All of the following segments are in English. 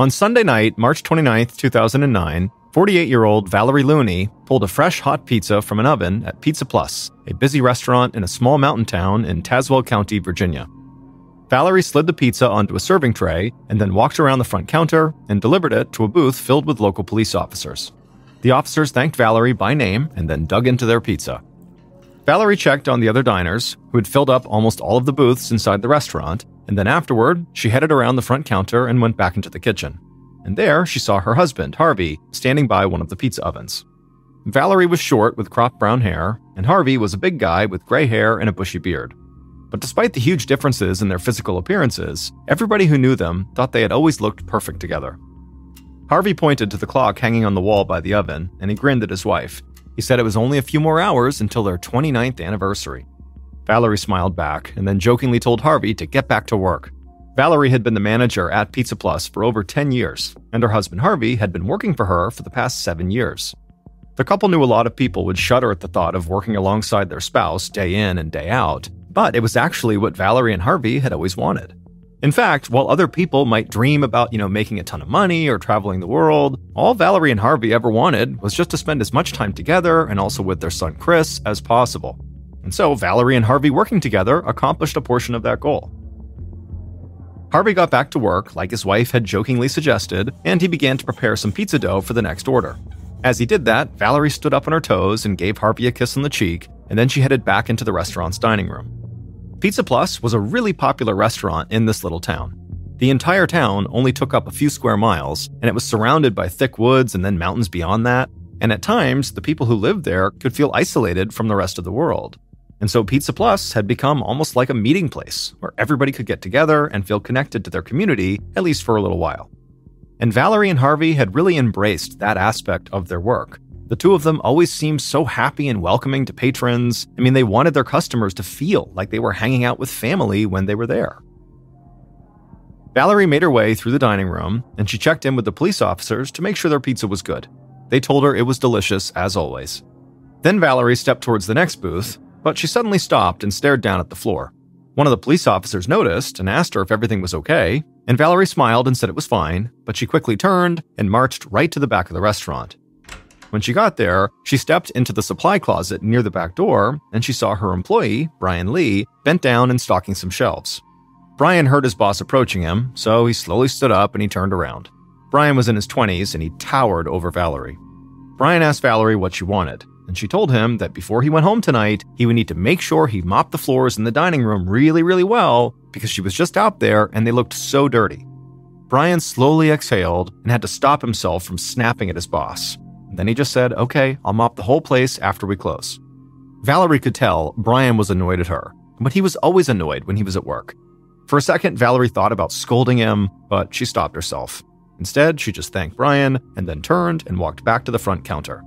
On Sunday night, March 29, 2009, 48 year old Valerie Looney pulled a fresh hot pizza from an oven at Pizza Plus, a busy restaurant in a small mountain town in Tazewell County, Virginia. Valerie slid the pizza onto a serving tray and then walked around the front counter and delivered it to a booth filled with local police officers. The officers thanked Valerie by name and then dug into their pizza. Valerie checked on the other diners, who had filled up almost all of the booths inside the restaurant, and then afterward, she headed around the front counter and went back into the kitchen. And there, she saw her husband, Harvey, standing by one of the pizza ovens. Valerie was short with cropped brown hair, and Harvey was a big guy with gray hair and a bushy beard. But despite the huge differences in their physical appearances, everybody who knew them thought they had always looked perfect together. Harvey pointed to the clock hanging on the wall by the oven, and he grinned at his wife. He said it was only a few more hours until their 29th anniversary. Valerie smiled back and then jokingly told Harvey to get back to work. Valerie had been the manager at Pizza Plus for over 10 years, and her husband Harvey had been working for her for the past seven years. The couple knew a lot of people would shudder at the thought of working alongside their spouse day in and day out, but it was actually what Valerie and Harvey had always wanted. In fact, while other people might dream about, you know, making a ton of money or traveling the world, all Valerie and Harvey ever wanted was just to spend as much time together and also with their son Chris as possible. And so Valerie and Harvey working together accomplished a portion of that goal. Harvey got back to work, like his wife had jokingly suggested, and he began to prepare some pizza dough for the next order. As he did that, Valerie stood up on her toes and gave Harvey a kiss on the cheek, and then she headed back into the restaurant's dining room. Pizza Plus was a really popular restaurant in this little town. The entire town only took up a few square miles, and it was surrounded by thick woods and then mountains beyond that. And at times, the people who lived there could feel isolated from the rest of the world. And so Pizza Plus had become almost like a meeting place where everybody could get together and feel connected to their community, at least for a little while. And Valerie and Harvey had really embraced that aspect of their work. The two of them always seemed so happy and welcoming to patrons. I mean, they wanted their customers to feel like they were hanging out with family when they were there. Valerie made her way through the dining room and she checked in with the police officers to make sure their pizza was good. They told her it was delicious, as always. Then Valerie stepped towards the next booth, but she suddenly stopped and stared down at the floor. One of the police officers noticed and asked her if everything was okay, and Valerie smiled and said it was fine, but she quickly turned and marched right to the back of the restaurant. When she got there, she stepped into the supply closet near the back door and she saw her employee, Brian Lee, bent down and stocking some shelves. Brian heard his boss approaching him, so he slowly stood up and he turned around. Brian was in his 20s and he towered over Valerie. Brian asked Valerie what she wanted, and she told him that before he went home tonight, he would need to make sure he mopped the floors in the dining room really, really well because she was just out there and they looked so dirty. Brian slowly exhaled and had to stop himself from snapping at his boss. Then he just said, Okay, I'll mop the whole place after we close. Valerie could tell Brian was annoyed at her, but he was always annoyed when he was at work. For a second, Valerie thought about scolding him, but she stopped herself. Instead, she just thanked Brian and then turned and walked back to the front counter.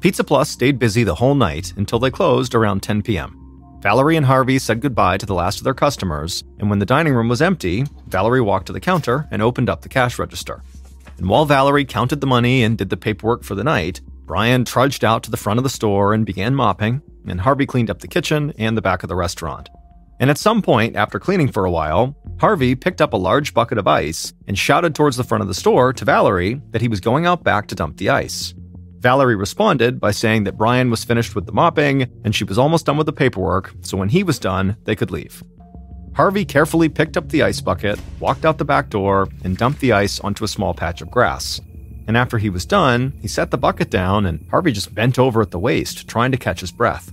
Pizza Plus stayed busy the whole night until they closed around 10 p.m. Valerie and Harvey said goodbye to the last of their customers, and when the dining room was empty, Valerie walked to the counter and opened up the cash register. And while Valerie counted the money and did the paperwork for the night, Brian trudged out to the front of the store and began mopping, and Harvey cleaned up the kitchen and the back of the restaurant. And at some point, after cleaning for a while, Harvey picked up a large bucket of ice and shouted towards the front of the store to Valerie that he was going out back to dump the ice. Valerie responded by saying that Brian was finished with the mopping and she was almost done with the paperwork, so when he was done, they could leave. Harvey carefully picked up the ice bucket, walked out the back door, and dumped the ice onto a small patch of grass. And after he was done, he set the bucket down and Harvey just bent over at the waist, trying to catch his breath.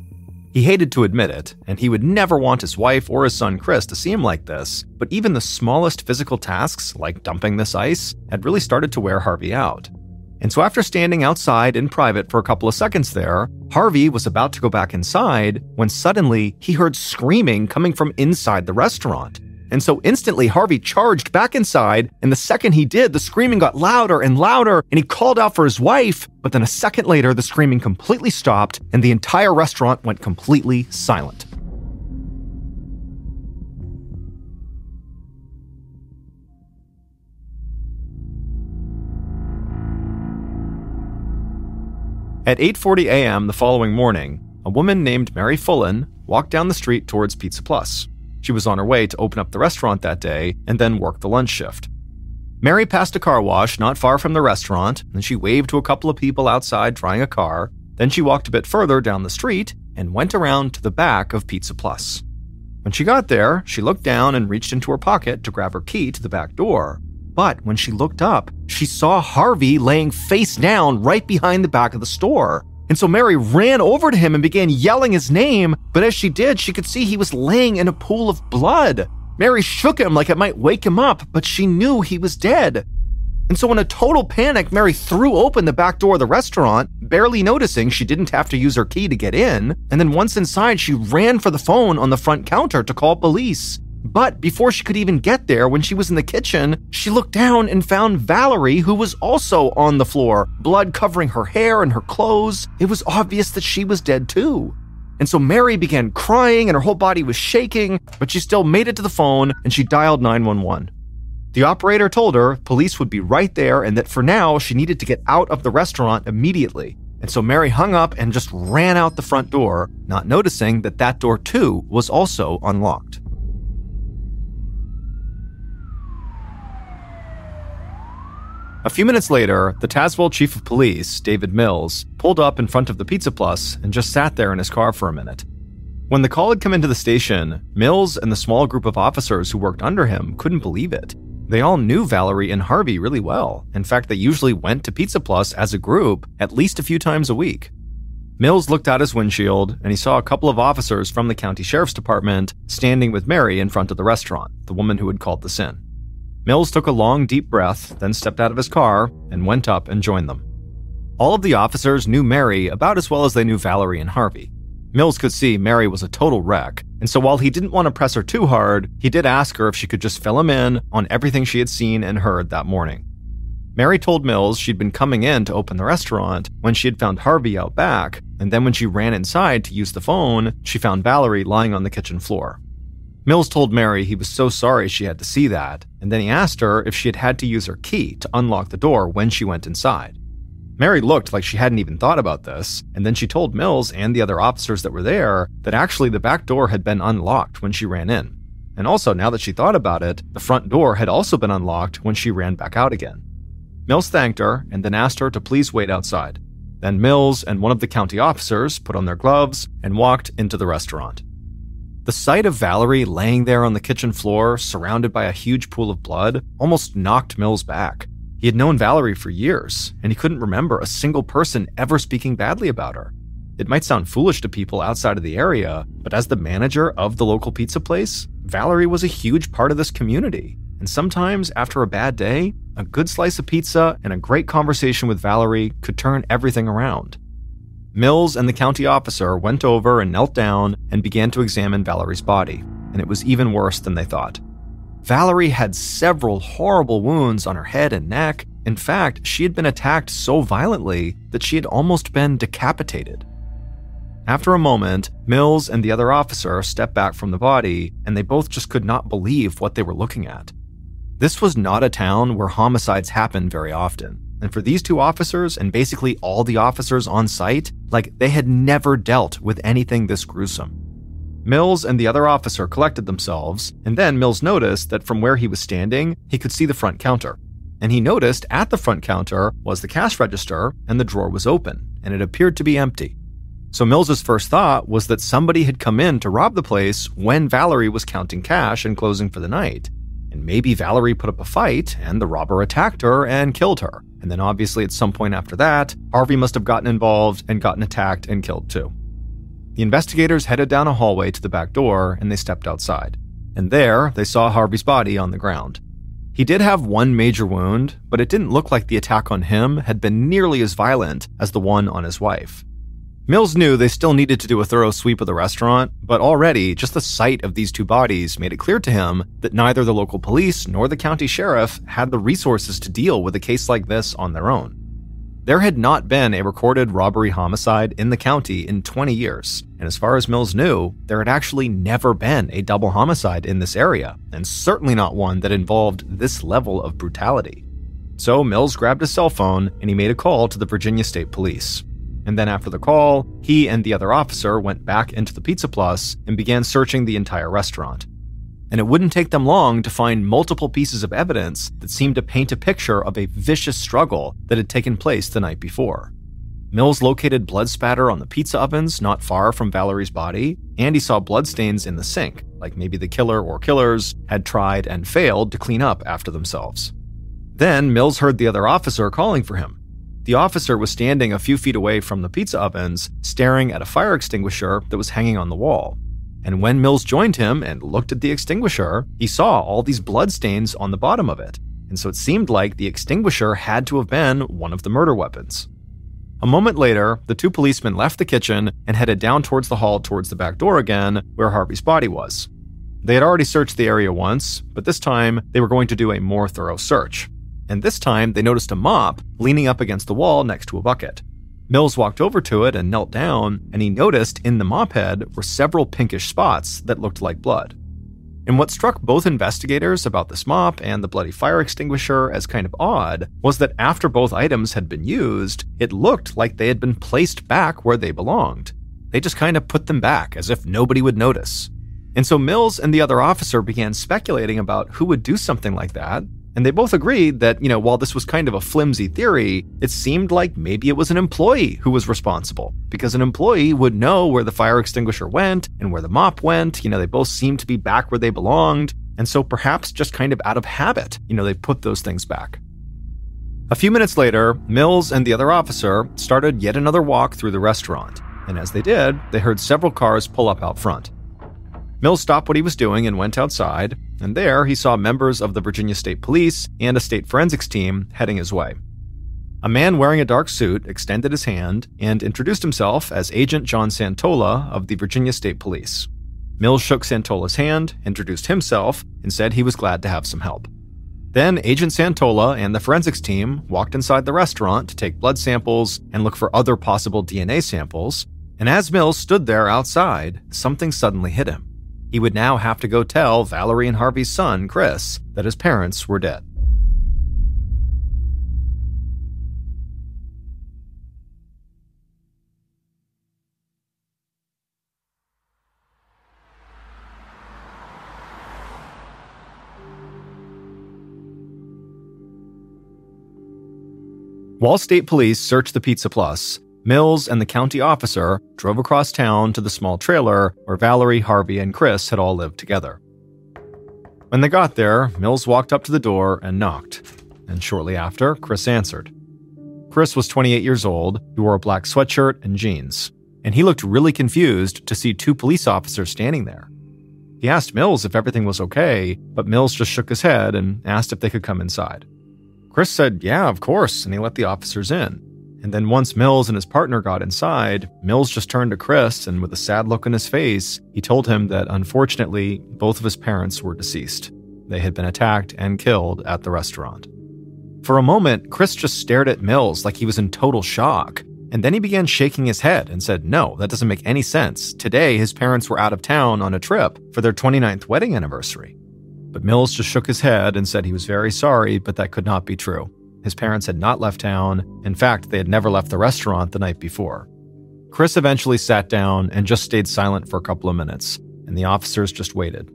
He hated to admit it, and he would never want his wife or his son Chris to see him like this, but even the smallest physical tasks, like dumping this ice, had really started to wear Harvey out. And so, after standing outside in private for a couple of seconds there, Harvey was about to go back inside when suddenly he heard screaming coming from inside the restaurant. And so instantly Harvey charged back inside, and the second he did, the screaming got louder and louder, and he called out for his wife. But then a second later, the screaming completely stopped, and the entire restaurant went completely silent. At 8:40 a.m. the following morning, a woman named Mary Fullen walked down the street towards Pizza Plus. She was on her way to open up the restaurant that day and then work the lunch shift. Mary passed a car wash not far from the restaurant, and she waved to a couple of people outside trying a car. Then she walked a bit further down the street and went around to the back of Pizza Plus. When she got there, she looked down and reached into her pocket to grab her key to the back door. But when she looked up, she saw Harvey laying face down right behind the back of the store. And so Mary ran over to him and began yelling his name, but as she did, she could see he was laying in a pool of blood. Mary shook him like it might wake him up, but she knew he was dead. And so, in a total panic, Mary threw open the back door of the restaurant, barely noticing she didn't have to use her key to get in. And then, once inside, she ran for the phone on the front counter to call police. But before she could even get there, when she was in the kitchen, she looked down and found Valerie, who was also on the floor, blood covering her hair and her clothes. It was obvious that she was dead too. And so Mary began crying and her whole body was shaking, but she still made it to the phone and she dialed 911. The operator told her police would be right there and that for now she needed to get out of the restaurant immediately. And so Mary hung up and just ran out the front door, not noticing that that door too was also unlocked. A few minutes later, the Tazewell chief of police, David Mills, pulled up in front of the Pizza Plus and just sat there in his car for a minute. When the call had come into the station, Mills and the small group of officers who worked under him couldn't believe it. They all knew Valerie and Harvey really well. In fact, they usually went to Pizza Plus as a group at least a few times a week. Mills looked out his windshield and he saw a couple of officers from the county sheriff's department standing with Mary in front of the restaurant, the woman who had called this in. Mills took a long, deep breath, then stepped out of his car and went up and joined them. All of the officers knew Mary about as well as they knew Valerie and Harvey. Mills could see Mary was a total wreck, and so while he didn't want to press her too hard, he did ask her if she could just fill him in on everything she had seen and heard that morning. Mary told Mills she'd been coming in to open the restaurant when she had found Harvey out back, and then when she ran inside to use the phone, she found Valerie lying on the kitchen floor. Mills told Mary he was so sorry she had to see that, and then he asked her if she had had to use her key to unlock the door when she went inside. Mary looked like she hadn't even thought about this, and then she told Mills and the other officers that were there that actually the back door had been unlocked when she ran in. And also, now that she thought about it, the front door had also been unlocked when she ran back out again. Mills thanked her and then asked her to please wait outside. Then Mills and one of the county officers put on their gloves and walked into the restaurant. The sight of Valerie laying there on the kitchen floor, surrounded by a huge pool of blood, almost knocked Mills back. He had known Valerie for years, and he couldn't remember a single person ever speaking badly about her. It might sound foolish to people outside of the area, but as the manager of the local pizza place, Valerie was a huge part of this community. And sometimes, after a bad day, a good slice of pizza and a great conversation with Valerie could turn everything around. Mills and the county officer went over and knelt down and began to examine Valerie's body, and it was even worse than they thought. Valerie had several horrible wounds on her head and neck. In fact, she had been attacked so violently that she had almost been decapitated. After a moment, Mills and the other officer stepped back from the body, and they both just could not believe what they were looking at. This was not a town where homicides happen very often. And for these two officers and basically all the officers on site, like they had never dealt with anything this gruesome. Mills and the other officer collected themselves, and then Mills noticed that from where he was standing, he could see the front counter. And he noticed at the front counter was the cash register, and the drawer was open, and it appeared to be empty. So Mills's first thought was that somebody had come in to rob the place when Valerie was counting cash and closing for the night. And maybe Valerie put up a fight and the robber attacked her and killed her. And then obviously at some point after that, Harvey must have gotten involved and gotten attacked and killed too. The investigators headed down a hallway to the back door and they stepped outside. And there, they saw Harvey's body on the ground. He did have one major wound, but it didn't look like the attack on him had been nearly as violent as the one on his wife. Mills knew they still needed to do a thorough sweep of the restaurant, but already just the sight of these two bodies made it clear to him that neither the local police nor the county sheriff had the resources to deal with a case like this on their own. There had not been a recorded robbery homicide in the county in 20 years, and as far as Mills knew, there had actually never been a double homicide in this area, and certainly not one that involved this level of brutality. So Mills grabbed his cell phone and he made a call to the Virginia State Police. And then after the call, he and the other officer went back into the Pizza Plus and began searching the entire restaurant. and it wouldn't take them long to find multiple pieces of evidence that seemed to paint a picture of a vicious struggle that had taken place the night before. Mills located blood spatter on the pizza ovens not far from Valerie's body, and he saw bloodstains in the sink, like maybe the killer or killers had tried and failed to clean up after themselves. Then Mills heard the other officer calling for him. The officer was standing a few feet away from the pizza ovens, staring at a fire extinguisher that was hanging on the wall. And when Mills joined him and looked at the extinguisher, he saw all these bloodstains on the bottom of it. And so it seemed like the extinguisher had to have been one of the murder weapons. A moment later, the two policemen left the kitchen and headed down towards the hall towards the back door again, where Harvey's body was. They had already searched the area once, but this time they were going to do a more thorough search. And this time they noticed a mop leaning up against the wall next to a bucket. Mills walked over to it and knelt down, and he noticed in the mop head were several pinkish spots that looked like blood. And what struck both investigators about this mop and the bloody fire extinguisher as kind of odd was that after both items had been used, it looked like they had been placed back where they belonged. They just kind of put them back as if nobody would notice. And so Mills and the other officer began speculating about who would do something like that, and they both agreed that, you know, while this was kind of a flimsy theory, it seemed like maybe it was an employee who was responsible, because an employee would know where the fire extinguisher went and where the mop went. You know, they both seemed to be back where they belonged. And so perhaps just kind of out of habit, you know, they put those things back. A few minutes later, Mills and the other officer started yet another walk through the restaurant. And as they did, they heard several cars pull up out front. Mills stopped what he was doing and went outside, and there he saw members of the Virginia State Police and a state forensics team heading his way. A man wearing a dark suit extended his hand and introduced himself as Agent John Santola of the Virginia State Police. Mills shook Santola's hand, introduced himself, and said he was glad to have some help. Then Agent Santola and the forensics team walked inside the restaurant to take blood samples and look for other possible DNA samples. And as Mills stood there outside, something suddenly hit him he would now have to go tell Valerie and Harvey's son, Chris, that his parents were dead. While state police searched the Pizza Plus, Mills and the county officer drove across town to the small trailer where Valerie, Harvey, and Chris had all lived together. When they got there, Mills walked up to the door and knocked, and shortly after, Chris answered. Chris was 28 years old, he wore a black sweatshirt and jeans, and he looked really confused to see two police officers standing there. He asked Mills if everything was okay, but Mills just shook his head and asked if they could come inside. Chris said, Yeah, of course, and he let the officers in. And then once Mills and his partner got inside, Mills just turned to Chris and with a sad look on his face, he told him that unfortunately, both of his parents were deceased. They had been attacked and killed at the restaurant. For a moment, Chris just stared at Mills like he was in total shock. And then he began shaking his head and said, No, that doesn't make any sense. Today, his parents were out of town on a trip for their 29th wedding anniversary. But Mills just shook his head and said he was very sorry, but that could not be true. His parents had not left town. In fact, they had never left the restaurant the night before. Chris eventually sat down and just stayed silent for a couple of minutes, and the officers just waited.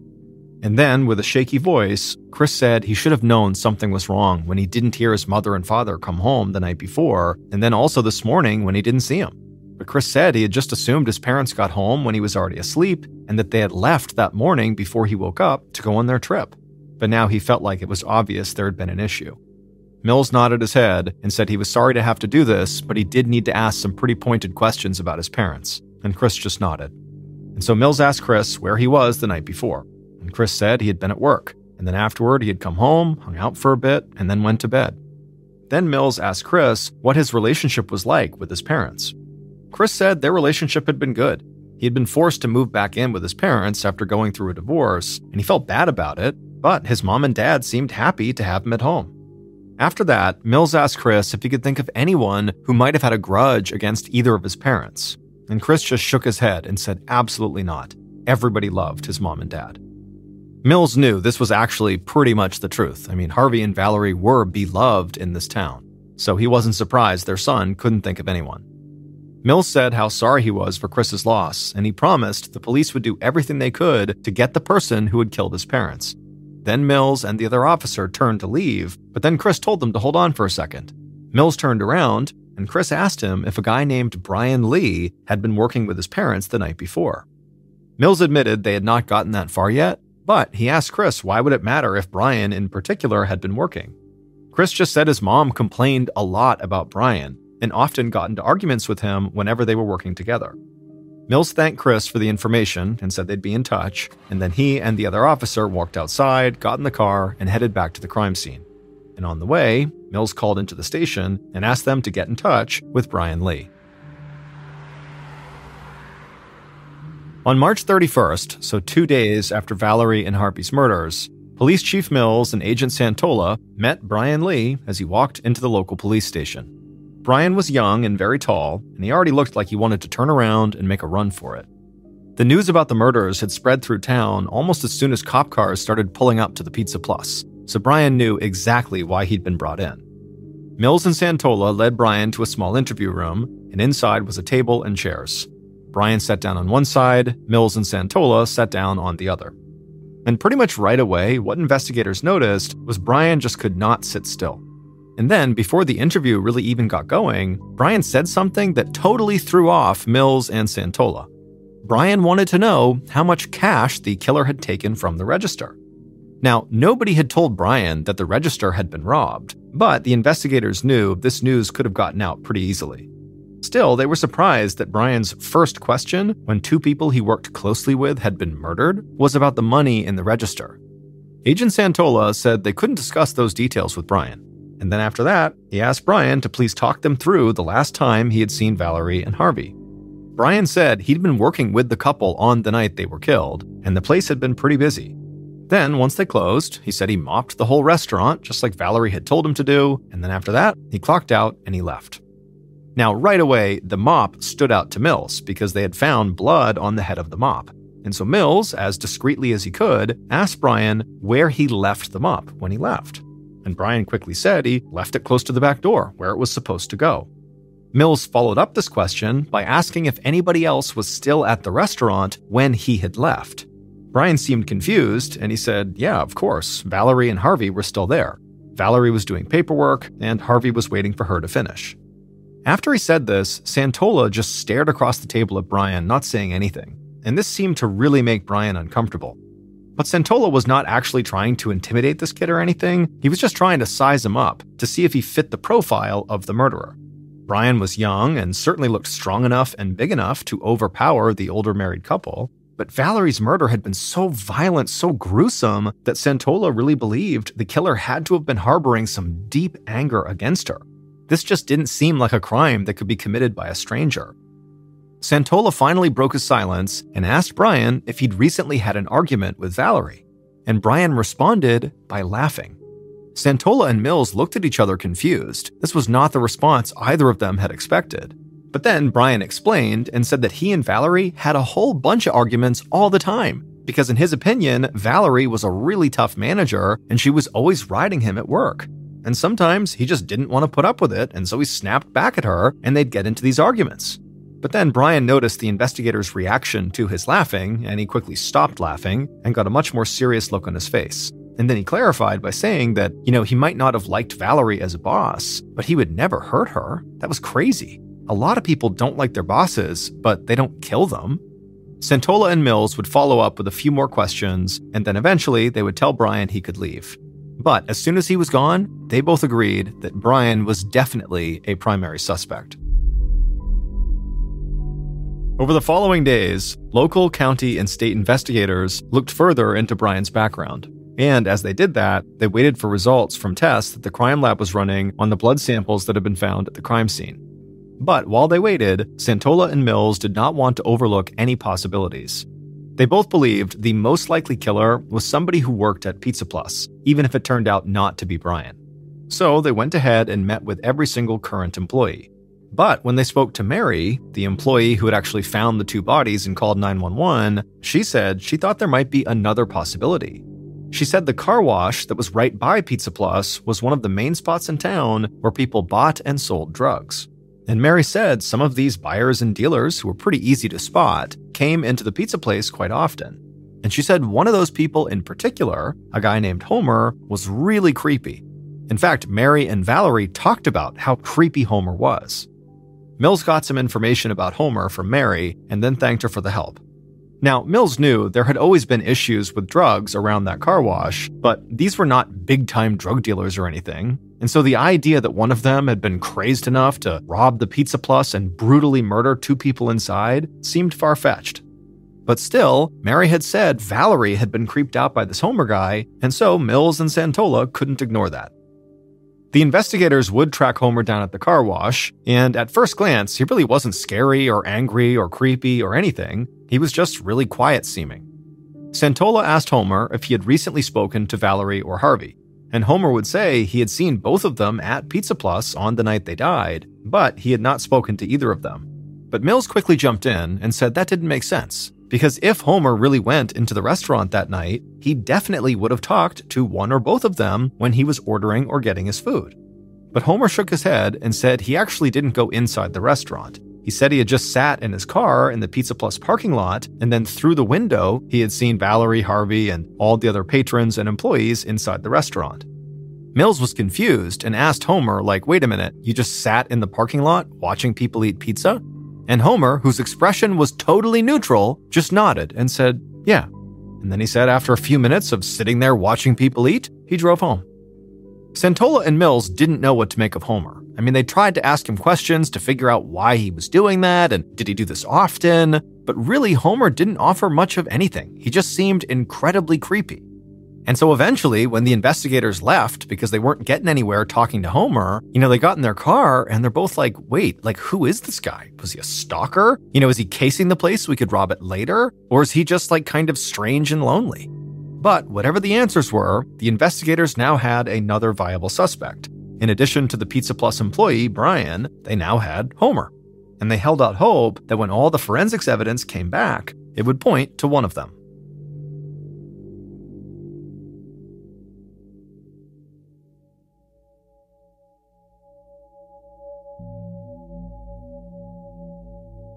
And then, with a shaky voice, Chris said he should have known something was wrong when he didn't hear his mother and father come home the night before, and then also this morning when he didn't see them. But Chris said he had just assumed his parents got home when he was already asleep, and that they had left that morning before he woke up to go on their trip. But now he felt like it was obvious there had been an issue. Mills nodded his head and said he was sorry to have to do this, but he did need to ask some pretty pointed questions about his parents, and Chris just nodded. And so Mills asked Chris where he was the night before, and Chris said he had been at work, and then afterward he had come home, hung out for a bit, and then went to bed. Then Mills asked Chris what his relationship was like with his parents. Chris said their relationship had been good. He had been forced to move back in with his parents after going through a divorce, and he felt bad about it, but his mom and dad seemed happy to have him at home. After that, Mills asked Chris if he could think of anyone who might have had a grudge against either of his parents. And Chris just shook his head and said, absolutely not. Everybody loved his mom and dad. Mills knew this was actually pretty much the truth. I mean, Harvey and Valerie were beloved in this town, so he wasn't surprised their son couldn't think of anyone. Mills said how sorry he was for Chris's loss, and he promised the police would do everything they could to get the person who had killed his parents. Then Mills and the other officer turned to leave, but then Chris told them to hold on for a second. Mills turned around, and Chris asked him if a guy named Brian Lee had been working with his parents the night before. Mills admitted they had not gotten that far yet, but he asked Chris why would it matter if Brian in particular had been working. Chris just said his mom complained a lot about Brian and often got into arguments with him whenever they were working together. Mills thanked Chris for the information and said they'd be in touch, and then he and the other officer walked outside, got in the car, and headed back to the crime scene. And on the way, Mills called into the station and asked them to get in touch with Brian Lee. On March 31st, so two days after Valerie and Harvey's murders, Police Chief Mills and Agent Santola met Brian Lee as he walked into the local police station. Brian was young and very tall, and he already looked like he wanted to turn around and make a run for it. The news about the murders had spread through town almost as soon as cop cars started pulling up to the Pizza Plus, so Brian knew exactly why he'd been brought in. Mills and Santola led Brian to a small interview room, and inside was a table and chairs. Brian sat down on one side, Mills and Santola sat down on the other. And pretty much right away, what investigators noticed was Brian just could not sit still. And then, before the interview really even got going, Brian said something that totally threw off Mills and Santola. Brian wanted to know how much cash the killer had taken from the register. Now, nobody had told Brian that the register had been robbed, but the investigators knew this news could have gotten out pretty easily. Still, they were surprised that Brian's first question, when two people he worked closely with had been murdered, was about the money in the register. Agent Santola said they couldn't discuss those details with Brian. And then after that, he asked Brian to please talk them through the last time he had seen Valerie and Harvey. Brian said he'd been working with the couple on the night they were killed, and the place had been pretty busy. Then, once they closed, he said he mopped the whole restaurant, just like Valerie had told him to do, and then after that, he clocked out and he left. Now, right away, the mop stood out to Mills because they had found blood on the head of the mop. And so Mills, as discreetly as he could, asked Brian where he left the mop when he left and Brian quickly said he left it close to the back door, where it was supposed to go. Mills followed up this question by asking if anybody else was still at the restaurant when he had left. Brian seemed confused, and he said, Yeah, of course, Valerie and Harvey were still there. Valerie was doing paperwork, and Harvey was waiting for her to finish. After he said this, Santola just stared across the table at Brian, not saying anything, and this seemed to really make Brian uncomfortable. But Santola was not actually trying to intimidate this kid or anything, he was just trying to size him up to see if he fit the profile of the murderer. Brian was young and certainly looked strong enough and big enough to overpower the older married couple. But Valerie's murder had been so violent, so gruesome, that Santola really believed the killer had to have been harboring some deep anger against her. This just didn't seem like a crime that could be committed by a stranger. Santola finally broke his silence and asked Brian if he'd recently had an argument with Valerie, and Brian responded by laughing. Santola and Mills looked at each other confused. This was not the response either of them had expected. But then Brian explained and said that he and Valerie had a whole bunch of arguments all the time, because in his opinion, Valerie was a really tough manager and she was always riding him at work. And sometimes he just didn't want to put up with it, and so he snapped back at her and they'd get into these arguments. But then Brian noticed the investigator's reaction to his laughing, and he quickly stopped laughing and got a much more serious look on his face. And then he clarified by saying that, you know, he might not have liked Valerie as a boss, but he would never hurt her. That was crazy. A lot of people don't like their bosses, but they don't kill them. Santola and Mills would follow up with a few more questions, and then eventually they would tell Brian he could leave. But as soon as he was gone, they both agreed that Brian was definitely a primary suspect. Over the following days, local, county, and state investigators looked further into Brian's background. And as they did that, they waited for results from tests that the crime lab was running on the blood samples that had been found at the crime scene. But while they waited, Santola and Mills did not want to overlook any possibilities. They both believed the most likely killer was somebody who worked at Pizza Plus, even if it turned out not to be Brian. So they went ahead and met with every single current employee. But when they spoke to Mary, the employee who had actually found the two bodies and called 911, she said she thought there might be another possibility. She said the car wash that was right by Pizza Plus was one of the main spots in town where people bought and sold drugs. And Mary said some of these buyers and dealers, who were pretty easy to spot, came into the pizza place quite often. And she said one of those people in particular, a guy named Homer, was really creepy. In fact, Mary and Valerie talked about how creepy Homer was. Mills got some information about Homer from Mary and then thanked her for the help. Now, Mills knew there had always been issues with drugs around that car wash, but these were not big time drug dealers or anything. And so the idea that one of them had been crazed enough to rob the Pizza Plus and brutally murder two people inside seemed far fetched. But still, Mary had said Valerie had been creeped out by this Homer guy, and so Mills and Santola couldn't ignore that. The investigators would track Homer down at the car wash, and at first glance, he really wasn't scary or angry or creepy or anything. He was just really quiet seeming. Santola asked Homer if he had recently spoken to Valerie or Harvey, and Homer would say he had seen both of them at Pizza Plus on the night they died, but he had not spoken to either of them. But Mills quickly jumped in and said that didn't make sense, because if Homer really went into the restaurant that night, he definitely would have talked to one or both of them when he was ordering or getting his food. But Homer shook his head and said he actually didn't go inside the restaurant. He said he had just sat in his car in the Pizza Plus parking lot, and then through the window, he had seen Valerie, Harvey, and all the other patrons and employees inside the restaurant. Mills was confused and asked Homer, like, wait a minute, you just sat in the parking lot watching people eat pizza? And Homer, whose expression was totally neutral, just nodded and said, yeah. And then he said after a few minutes of sitting there watching people eat, he drove home. Santola and Mills didn't know what to make of Homer. I mean, they tried to ask him questions to figure out why he was doing that and did he do this often, but really, Homer didn't offer much of anything. He just seemed incredibly creepy. And so eventually, when the investigators left because they weren't getting anywhere talking to Homer, you know, they got in their car and they're both like, wait, like, who is this guy? Was he a stalker? You know, is he casing the place so we could rob it later? Or is he just like kind of strange and lonely? But whatever the answers were, the investigators now had another viable suspect. In addition to the Pizza Plus employee, Brian, they now had Homer. And they held out hope that when all the forensics evidence came back, it would point to one of them.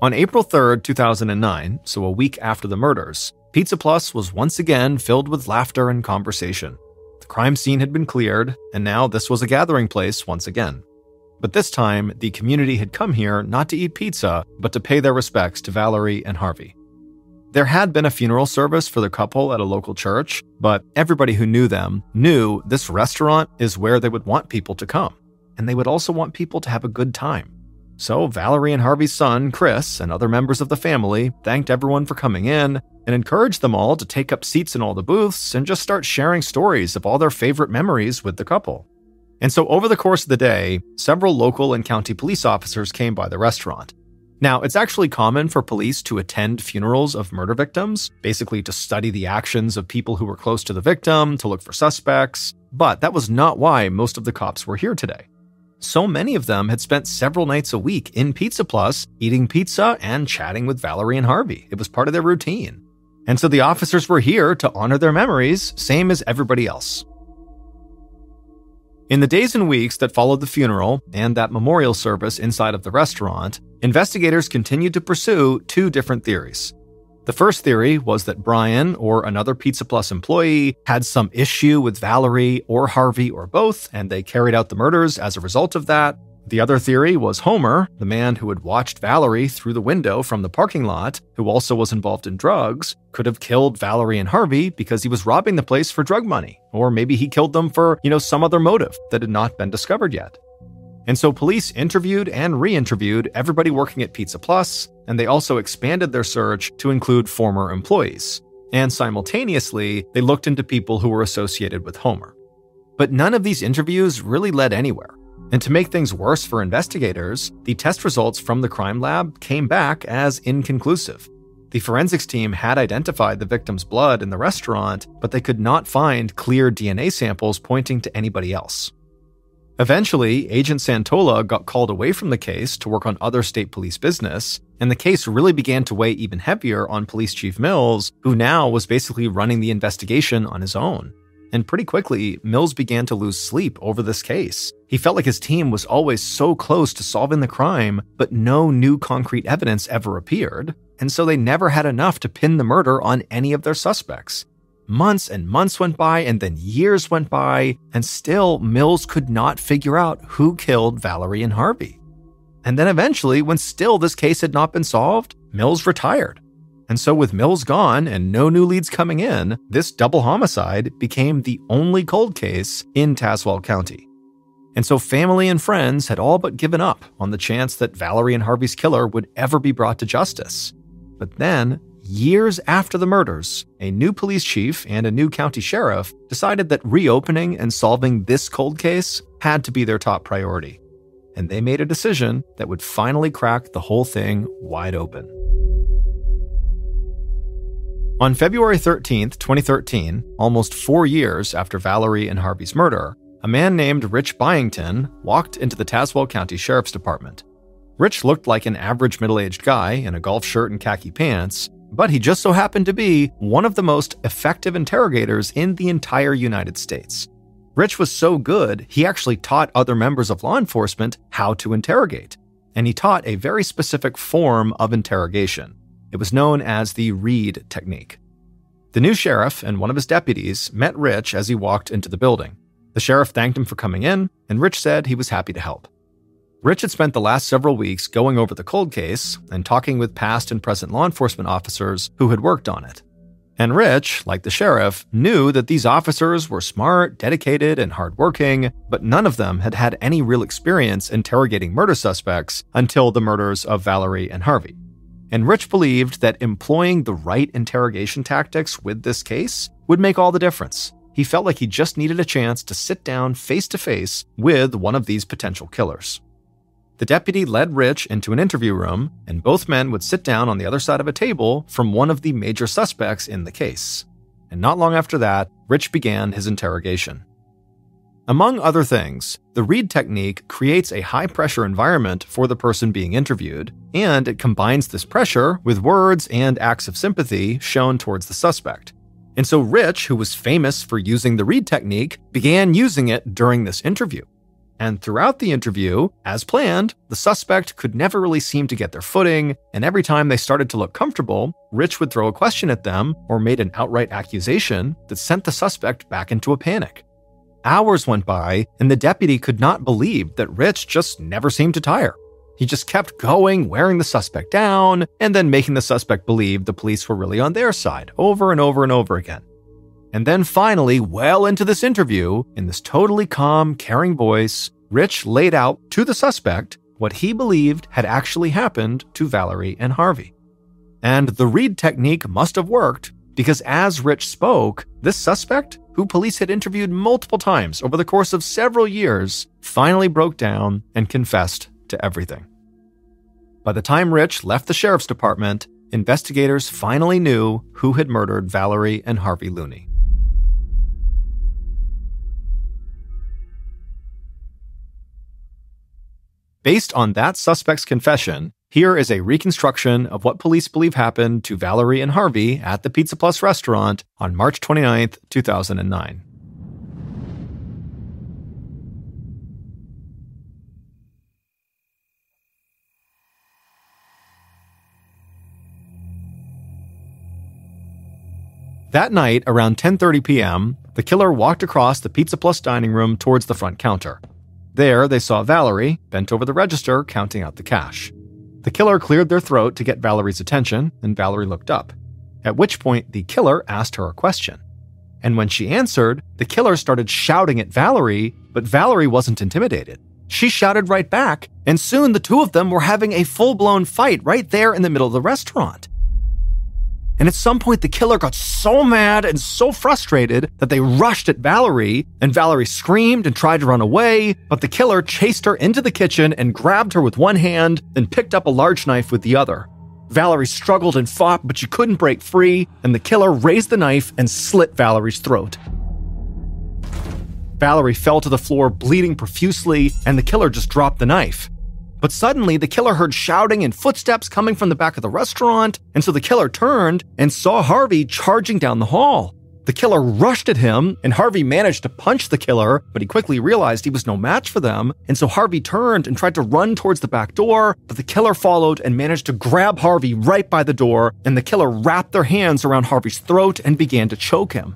On April 3, 2009, so a week after the murders, Pizza Plus was once again filled with laughter and conversation. The crime scene had been cleared, and now this was a gathering place once again. But this time, the community had come here not to eat pizza, but to pay their respects to Valerie and Harvey. There had been a funeral service for the couple at a local church, but everybody who knew them knew this restaurant is where they would want people to come, and they would also want people to have a good time. So Valerie and Harvey's son, Chris, and other members of the family thanked everyone for coming in and encouraged them all to take up seats in all the booths and just start sharing stories of all their favorite memories with the couple. And so, over the course of the day, several local and county police officers came by the restaurant. Now, it's actually common for police to attend funerals of murder victims, basically to study the actions of people who were close to the victim, to look for suspects, but that was not why most of the cops were here today. So many of them had spent several nights a week in Pizza Plus, eating pizza and chatting with Valerie and Harvey. It was part of their routine. And so the officers were here to honor their memories, same as everybody else. In the days and weeks that followed the funeral and that memorial service inside of the restaurant, investigators continued to pursue two different theories. The first theory was that Brian or another Pizza Plus employee had some issue with Valerie or Harvey or both, and they carried out the murders as a result of that. The other theory was Homer, the man who had watched Valerie through the window from the parking lot, who also was involved in drugs, could have killed Valerie and Harvey because he was robbing the place for drug money. Or maybe he killed them for, you know, some other motive that had not been discovered yet. And so police interviewed and re interviewed everybody working at Pizza Plus, and they also expanded their search to include former employees. And simultaneously, they looked into people who were associated with Homer. But none of these interviews really led anywhere. And to make things worse for investigators, the test results from the crime lab came back as inconclusive. The forensics team had identified the victim's blood in the restaurant, but they could not find clear DNA samples pointing to anybody else. Eventually, Agent Santola got called away from the case to work on other state police business, and the case really began to weigh even heavier on Police Chief Mills, who now was basically running the investigation on his own. and pretty quickly, Mills began to lose sleep over this case. He felt like his team was always so close to solving the crime, but no new concrete evidence ever appeared, and so they never had enough to pin the murder on any of their suspects. Months and months went by, and then years went by, and still Mills could not figure out who killed Valerie and Harvey. And then eventually, when still this case had not been solved, Mills retired. And so, with Mills gone and no new leads coming in, this double homicide became the only cold case in Tazewell County. And so, family and friends had all but given up on the chance that Valerie and Harvey's killer would ever be brought to justice. But then, years after the murders, a new police chief and a new county sheriff decided that reopening and solving this cold case had to be their top priority. And they made a decision that would finally crack the whole thing wide open. On February 13, 2013, almost four years after Valerie and Harvey's murder, a man named Rich Byington walked into the Tazewell County Sheriff's Department. Rich looked like an average middle aged guy in a golf shirt and khaki pants, but he just so happened to be one of the most effective interrogators in the entire United States. Rich was so good, he actually taught other members of law enforcement how to interrogate, and he taught a very specific form of interrogation. It was known as the Reid technique. The new sheriff and one of his deputies met Rich as he walked into the building. The sheriff thanked him for coming in, and Rich said he was happy to help. Rich had spent the last several weeks going over the cold case and talking with past and present law enforcement officers who had worked on it. And Rich, like the sheriff, knew that these officers were smart, dedicated, and hardworking, but none of them had had any real experience interrogating murder suspects until the murders of Valerie and Harvey. And Rich believed that employing the right interrogation tactics with this case would make all the difference. He felt like he just needed a chance to sit down face to face with one of these potential killers. The deputy led Rich into an interview room, and both men would sit down on the other side of a table from one of the major suspects in the case. And not long after that, Rich began his interrogation. Among other things, the Reid technique creates a high pressure environment for the person being interviewed, and it combines this pressure with words and acts of sympathy shown towards the suspect. And so Rich, who was famous for using the Reid technique, began using it during this interview. And throughout the interview, as planned, the suspect could never really seem to get their footing, and every time they started to look comfortable, Rich would throw a question at them or made an outright accusation that sent the suspect back into a panic. Hours went by, and the deputy could not believe that Rich just never seemed to tire. He just kept going, wearing the suspect down, and then making the suspect believe the police were really on their side, over and over and over again. And then finally, well into this interview, in this totally calm, caring voice, Rich laid out to the suspect what he believed had actually happened to Valerie and Harvey. And the Reid technique must have worked because as Rich spoke, this suspect who police had interviewed multiple times over the course of several years, finally broke down and confessed to everything. By the time Rich left the sheriff's department, investigators finally knew who had murdered Valerie and Harvey Looney. Based on that suspect's confession, here is a reconstruction of what police believe happened to Valerie and Harvey at the Pizza Plus restaurant on March 29, 2009. That night, around 10:30 p.m., the killer walked across the Pizza Plus dining room towards the front counter. There, they saw Valerie bent over the register counting out the cash. The killer cleared their throat to get Valerie's attention, and Valerie looked up. At which point, the killer asked her a question. And when she answered, the killer started shouting at Valerie, but Valerie wasn't intimidated. She shouted right back, and soon the two of them were having a full blown fight right there in the middle of the restaurant. And at some point, the killer got so mad and so frustrated that they rushed at Valerie, and Valerie screamed and tried to run away, but the killer chased her into the kitchen and grabbed her with one hand, then picked up a large knife with the other. Valerie struggled and fought, but she couldn't break free, and the killer raised the knife and slit Valerie's throat. Valerie fell to the floor, bleeding profusely, and the killer just dropped the knife. But suddenly, the killer heard shouting and footsteps coming from the back of the restaurant, and so the killer turned and saw Harvey charging down the hall. The killer rushed at him, and Harvey managed to punch the killer, but he quickly realized he was no match for them, and so Harvey turned and tried to run towards the back door, but the killer followed and managed to grab Harvey right by the door, and the killer wrapped their hands around Harvey's throat and began to choke him.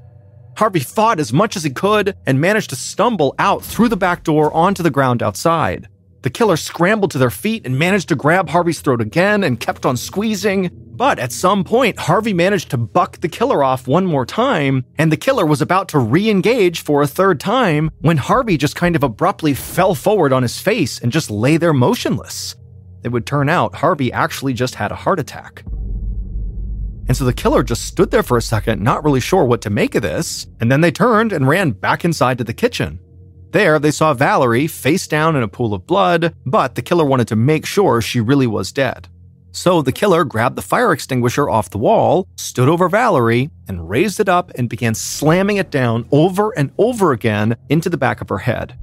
Harvey fought as much as he could and managed to stumble out through the back door onto the ground outside. The killer scrambled to their feet and managed to grab Harvey's throat again and kept on squeezing. But at some point, Harvey managed to buck the killer off one more time, and the killer was about to re engage for a third time when Harvey just kind of abruptly fell forward on his face and just lay there motionless. It would turn out Harvey actually just had a heart attack. And so the killer just stood there for a second, not really sure what to make of this, and then they turned and ran back inside to the kitchen. There, they saw Valerie face down in a pool of blood, but the killer wanted to make sure she really was dead. So the killer grabbed the fire extinguisher off the wall, stood over Valerie, and raised it up and began slamming it down over and over again into the back of her head.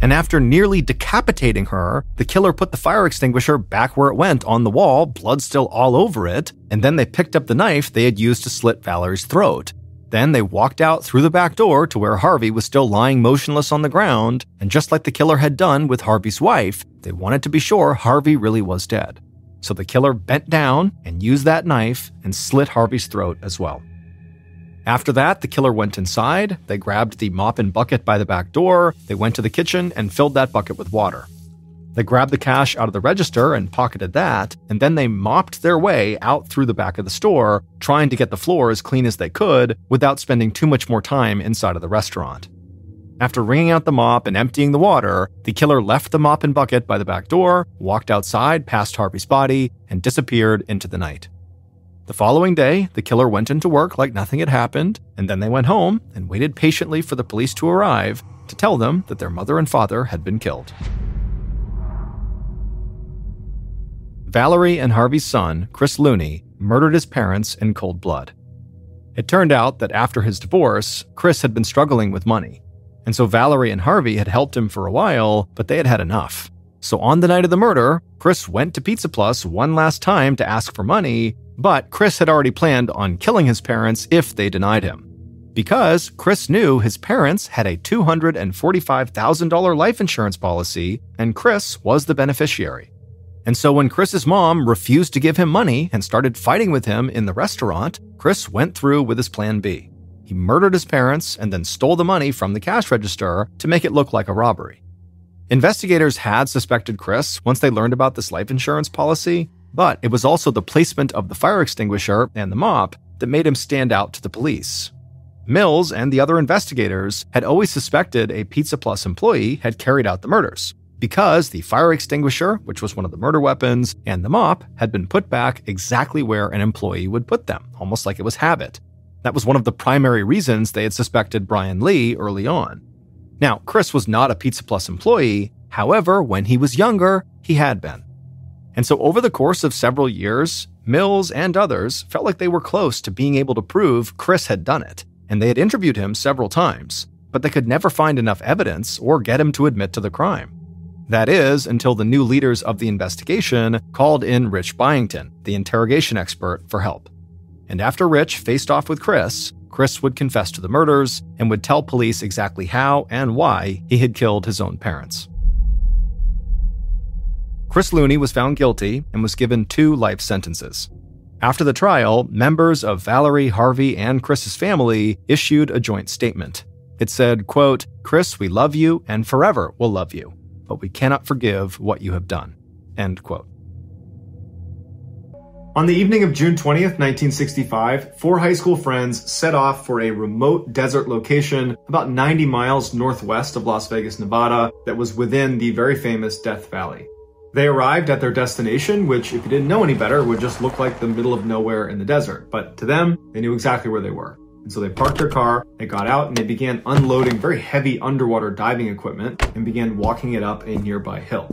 And after nearly decapitating her, the killer put the fire extinguisher back where it went on the wall, blood still all over it, and then they picked up the knife they had used to slit Valerie's throat. Then they walked out through the back door to where Harvey was still lying motionless on the ground, and just like the killer had done with Harvey's wife, they wanted to be sure Harvey really was dead. So the killer bent down and used that knife and slit Harvey's throat as well. After that, the killer went inside, they grabbed the mop and bucket by the back door, they went to the kitchen and filled that bucket with water. They grabbed the cash out of the register and pocketed that, and then they mopped their way out through the back of the store, trying to get the floor as clean as they could without spending too much more time inside of the restaurant. After wringing out the mop and emptying the water, the killer left the mop and bucket by the back door, walked outside past Harvey's body, and disappeared into the night. The following day, the killer went into work like nothing had happened, and then they went home and waited patiently for the police to arrive to tell them that their mother and father had been killed. Valerie and Harvey's son, Chris Looney, murdered his parents in cold blood. It turned out that after his divorce, Chris had been struggling with money. And so Valerie and Harvey had helped him for a while, but they had had enough. So on the night of the murder, Chris went to Pizza Plus one last time to ask for money, but Chris had already planned on killing his parents if they denied him. Because Chris knew his parents had a $245,000 life insurance policy, and Chris was the beneficiary. And so when Chris's mom refused to give him money and started fighting with him in the restaurant, Chris went through with his plan B. He murdered his parents and then stole the money from the cash register to make it look like a robbery. Investigators had suspected Chris once they learned about this life insurance policy, but it was also the placement of the fire extinguisher and the mop that made him stand out to the police. Mills and the other investigators had always suspected a Pizza Plus employee had carried out the murders because the fire extinguisher, which was one of the murder weapons, and the mop had been put back exactly where an employee would put them, almost like it was habit. That was one of the primary reasons they had suspected Brian Lee early on. Now, Chris was not a Pizza Plus employee, however, when he was younger, he had been. And so, over the course of several years, Mills and others felt like they were close to being able to prove Chris had done it, and they had interviewed him several times, but they could never find enough evidence or get him to admit to the crime. That is, until the new leaders of the investigation called in Rich Byington, the interrogation expert, for help. And after Rich faced off with Chris, Chris would confess to the murders and would tell police exactly how and why he had killed his own parents. Chris Looney was found guilty and was given two life sentences. After the trial, members of Valerie, Harvey, and Chris's family issued a joint statement. It said, quote, Chris, we love you and forever will love you but we cannot forgive what you have done. End quote. On the evening of June 20th, 1965, four high school friends set off for a remote desert location about 90 miles northwest of Las Vegas, Nevada, that was within the very famous Death Valley. They arrived at their destination, which, if you didn't know any better, would just look like the middle of nowhere in the desert. But to them, they knew exactly where they were. And so they parked their car, they got out, and they began unloading very heavy underwater diving equipment and began walking it up a nearby hill.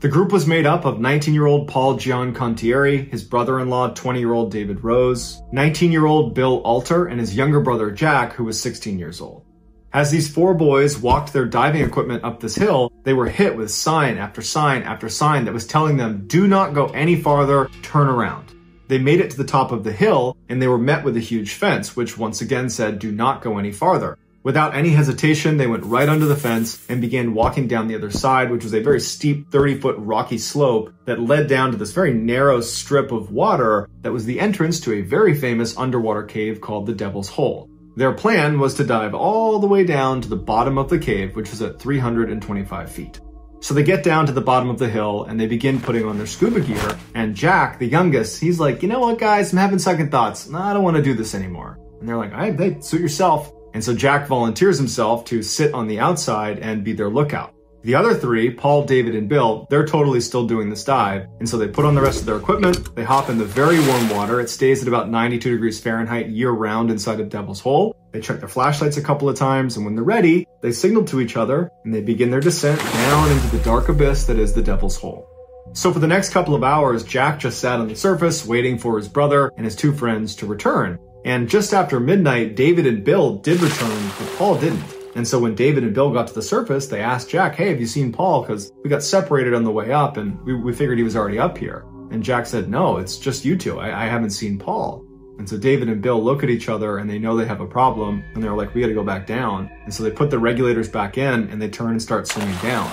The group was made up of 19-year-old Paul Giancontieri, his brother-in-law, 20-year-old David Rose, 19-year-old Bill Alter, and his younger brother Jack, who was 16 years old. As these four boys walked their diving equipment up this hill, they were hit with sign after sign after sign that was telling them, do not go any farther, turn around. They made it to the top of the hill and they were met with a huge fence, which once again said, do not go any farther. Without any hesitation, they went right under the fence and began walking down the other side, which was a very steep 30 foot rocky slope that led down to this very narrow strip of water that was the entrance to a very famous underwater cave called the Devil's Hole. Their plan was to dive all the way down to the bottom of the cave, which was at 325 feet. So they get down to the bottom of the hill and they begin putting on their scuba gear. And Jack, the youngest, he's like, you know what, guys, I'm having second thoughts. I don't want to do this anymore. And they're like, all right, suit yourself. And so Jack volunteers himself to sit on the outside and be their lookout. The other three, Paul, David, and Bill, they're totally still doing this dive. And so they put on the rest of their equipment, they hop in the very warm water. It stays at about 92 degrees Fahrenheit year round inside of Devil's Hole. They check their flashlights a couple of times, and when they're ready, they signal to each other and they begin their descent down into the dark abyss that is the Devil's Hole. So for the next couple of hours, Jack just sat on the surface waiting for his brother and his two friends to return. And just after midnight, David and Bill did return, but Paul didn't. And so when David and Bill got to the surface, they asked Jack, hey, have you seen Paul? Because we got separated on the way up and we, we, figured he was already up here. And Jack said, no, it's just you two. I, I haven't seen Paul. And so David and Bill look at each other and they know they have a problem and they're like, we gotta go back down. And so they put the regulators back in and they turn and start swimming down.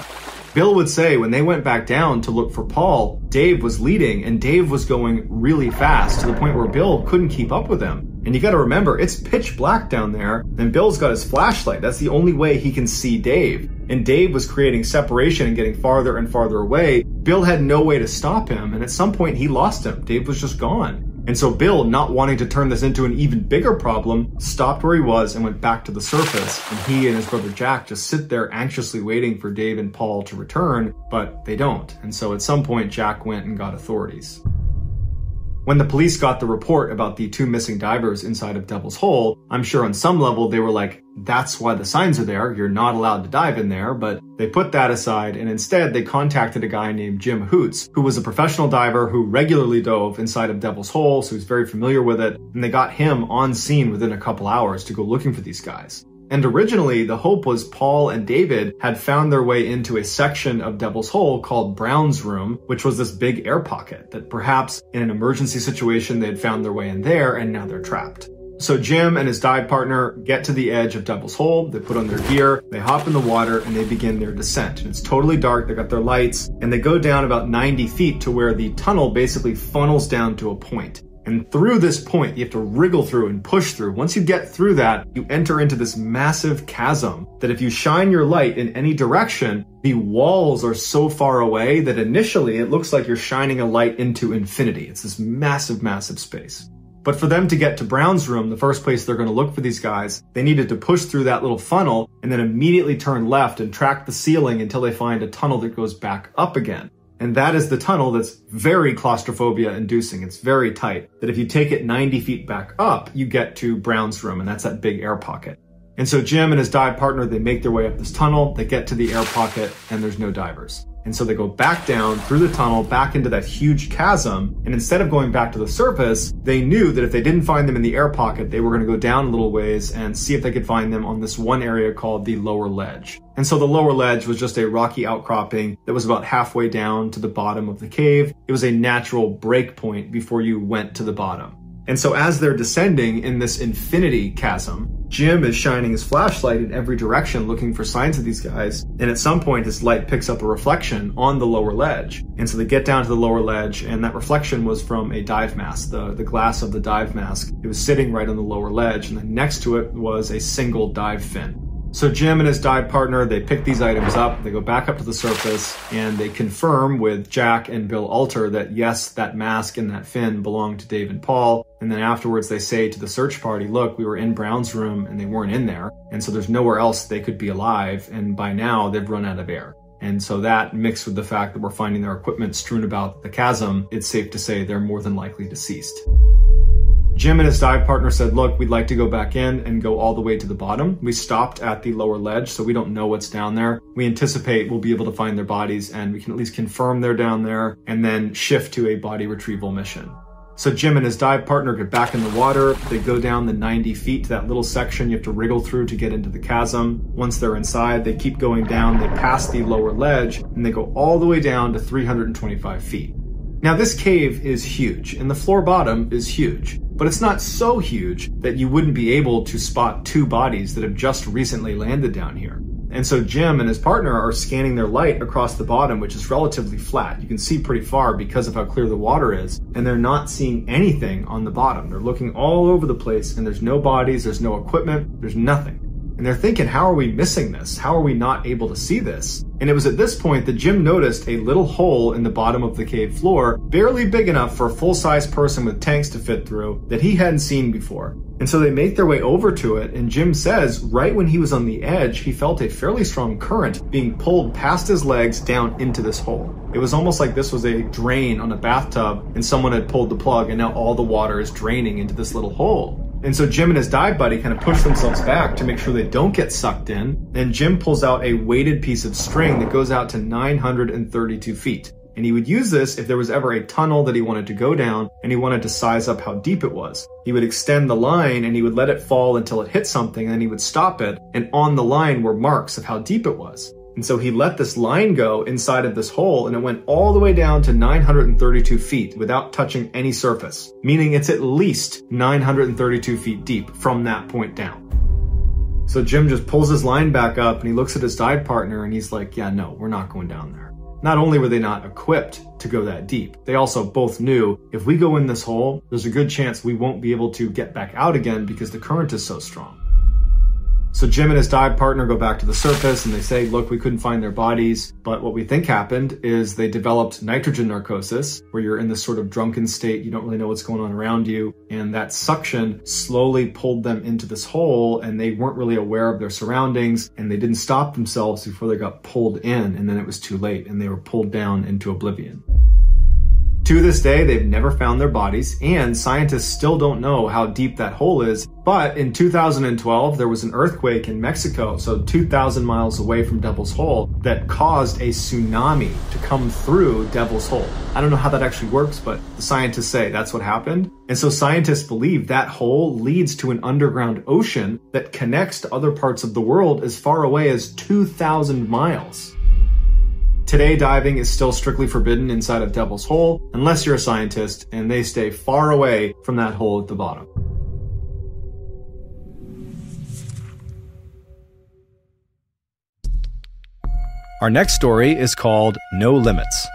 Bill would say when they went back down to look for Paul, Dave was leading and Dave was going really fast to the point where Bill couldn't keep up with him. And you gotta remember, it's pitch black down there, and Bill's got his flashlight. That's the only way he can see Dave. And Dave was creating separation and getting farther and farther away. Bill had no way to stop him, and at some point he lost him. Dave was just gone. And so Bill, not wanting to turn this into an even bigger problem, stopped where he was and went back to the surface. And he and his brother Jack just sit there anxiously waiting for Dave and Paul to return, but they don't. And so at some point, Jack went and got authorities. When the police got the report about the two missing divers inside of Devil's Hole, I'm sure on some level they were like, that's why the signs are there. You're not allowed to dive in there. But they put that aside and instead they contacted a guy named Jim Houtz, who was a professional diver who regularly dove inside of Devil's Hole, so he's very familiar with it. And they got him on scene within a couple hours to go looking for these guys. And originally, the hope was Paul and David had found their way into a section of Devil's Hole called Brown's Room, which was this big air pocket that perhaps in an emergency situation they had found their way in there and now they're trapped. So Jim and his dive partner get to the edge of Devil's Hole, they put on their gear, they hop in the water, and they begin their descent. And it's totally dark, they got their lights, and they go down about 90 feet to where the tunnel basically funnels down to a point. And through this point, you have to wriggle through and push through. Once you get through that, you enter into this massive chasm that if you shine your light in any direction, the walls are so far away that initially it looks like you're shining a light into infinity. It's this massive, massive space. But for them to get to Brown's room, the first place they're going to look for these guys, they needed to push through that little funnel and then immediately turn left and track the ceiling until they find a tunnel that goes back up again. And that is the tunnel that's very claustrophobia inducing. It's very tight. That if you take it 90 feet back up, you get to Brown's room, and that's that big air pocket. And so Jim and his dive partner, they make their way up this tunnel, they get to the air pocket, and there's no divers. And so they go back down through the tunnel, back into that huge chasm. And instead of going back to the surface, they knew that if they didn't find them in the air pocket, they were going to go down a little ways and see if they could find them on this one area called the lower ledge. And so the lower ledge was just a rocky outcropping that was about halfway down to the bottom of the cave. It was a natural break point before you went to the bottom. And so as they're descending in this infinity chasm, Jim is shining his flashlight in every direction looking for signs of these guys. And at some point, his light picks up a reflection on the lower ledge. And so they get down to the lower ledge, and that reflection was from a dive mask, the, the glass of the dive mask. It was sitting right on the lower ledge, and then next to it was a single dive fin. So Jim and his dive partner, they pick these items up, they go back up to the surface, and they confirm with Jack and Bill Alter that yes, that mask and that fin belong to Dave and Paul. And then afterwards they say to the search party, look, we were in Brown's room and they weren't in there. And so there's nowhere else they could be alive. And by now they've run out of air. And so that mixed with the fact that we're finding their equipment strewn about the chasm, it's safe to say they're more than likely deceased. Jim and his dive partner said, look, we'd like to go back in and go all the way to the bottom. We stopped at the lower ledge, so we don't know what's down there. We anticipate we'll be able to find their bodies and we can at least confirm they're down there and then shift to a body retrieval mission. So Jim and his dive partner get back in the water. They go down the 90 feet to that little section you have to wriggle through to get into the chasm. Once they're inside, they keep going down. They pass the lower ledge and they go all the way down to 325 feet. Now, this cave is huge, and the floor bottom is huge, but it's not so huge that you wouldn't be able to spot two bodies that have just recently landed down here. And so Jim and his partner are scanning their light across the bottom, which is relatively flat. You can see pretty far because of how clear the water is, and they're not seeing anything on the bottom. They're looking all over the place, and there's no bodies, there's no equipment, there's nothing. And they're thinking, how are we missing this? How are we not able to see this? And it was at this point that Jim noticed a little hole in the bottom of the cave floor, barely big enough for a full-size person with tanks to fit through, that he hadn't seen before. And so they make their way over to it, and Jim says right when he was on the edge, he felt a fairly strong current being pulled past his legs down into this hole. It was almost like this was a drain on a bathtub, and someone had pulled the plug, and now all the water is draining into this little hole. And so Jim and his dive buddy kind of push themselves back to make sure they don't get sucked in. And Jim pulls out a weighted piece of string that goes out to 932 feet. And he would use this if there was ever a tunnel that he wanted to go down and he wanted to size up how deep it was. He would extend the line and he would let it fall until it hit something and then he would stop it. And on the line were marks of how deep it was. And so he let this line go inside of this hole and it went all the way down to 932 feet without touching any surface, meaning it's at least 932 feet deep from that point down. So Jim just pulls his line back up and he looks at his dive partner and he's like, yeah, no, we're not going down there. Not only were they not equipped to go that deep, they also both knew if we go in this hole, there's a good chance we won't be able to get back out again because the current is so strong. So Jim and his dive partner go back to the surface and they say, look, we couldn't find their bodies. But what we think happened is they developed nitrogen narcosis, where you're in this sort of drunken state. You don't really know what's going on around you. And that suction slowly pulled them into this hole and they weren't really aware of their surroundings and they didn't stop themselves before they got pulled in. And then it was too late and they were pulled down into oblivion. To this day, they've never found their bodies, and scientists still don't know how deep that hole is. But in 2012, there was an earthquake in Mexico, so 2,000 miles away from Devil's Hole, that caused a tsunami to come through Devil's Hole. I don't know how that actually works, but the scientists say that's what happened. And so scientists believe that hole leads to an underground ocean that connects to other parts of the world as far away as 2,000 miles. Today, diving is still strictly forbidden inside of Devil's Hole unless you're a scientist and they stay far away from that hole at the bottom. Our next story is called No Limits.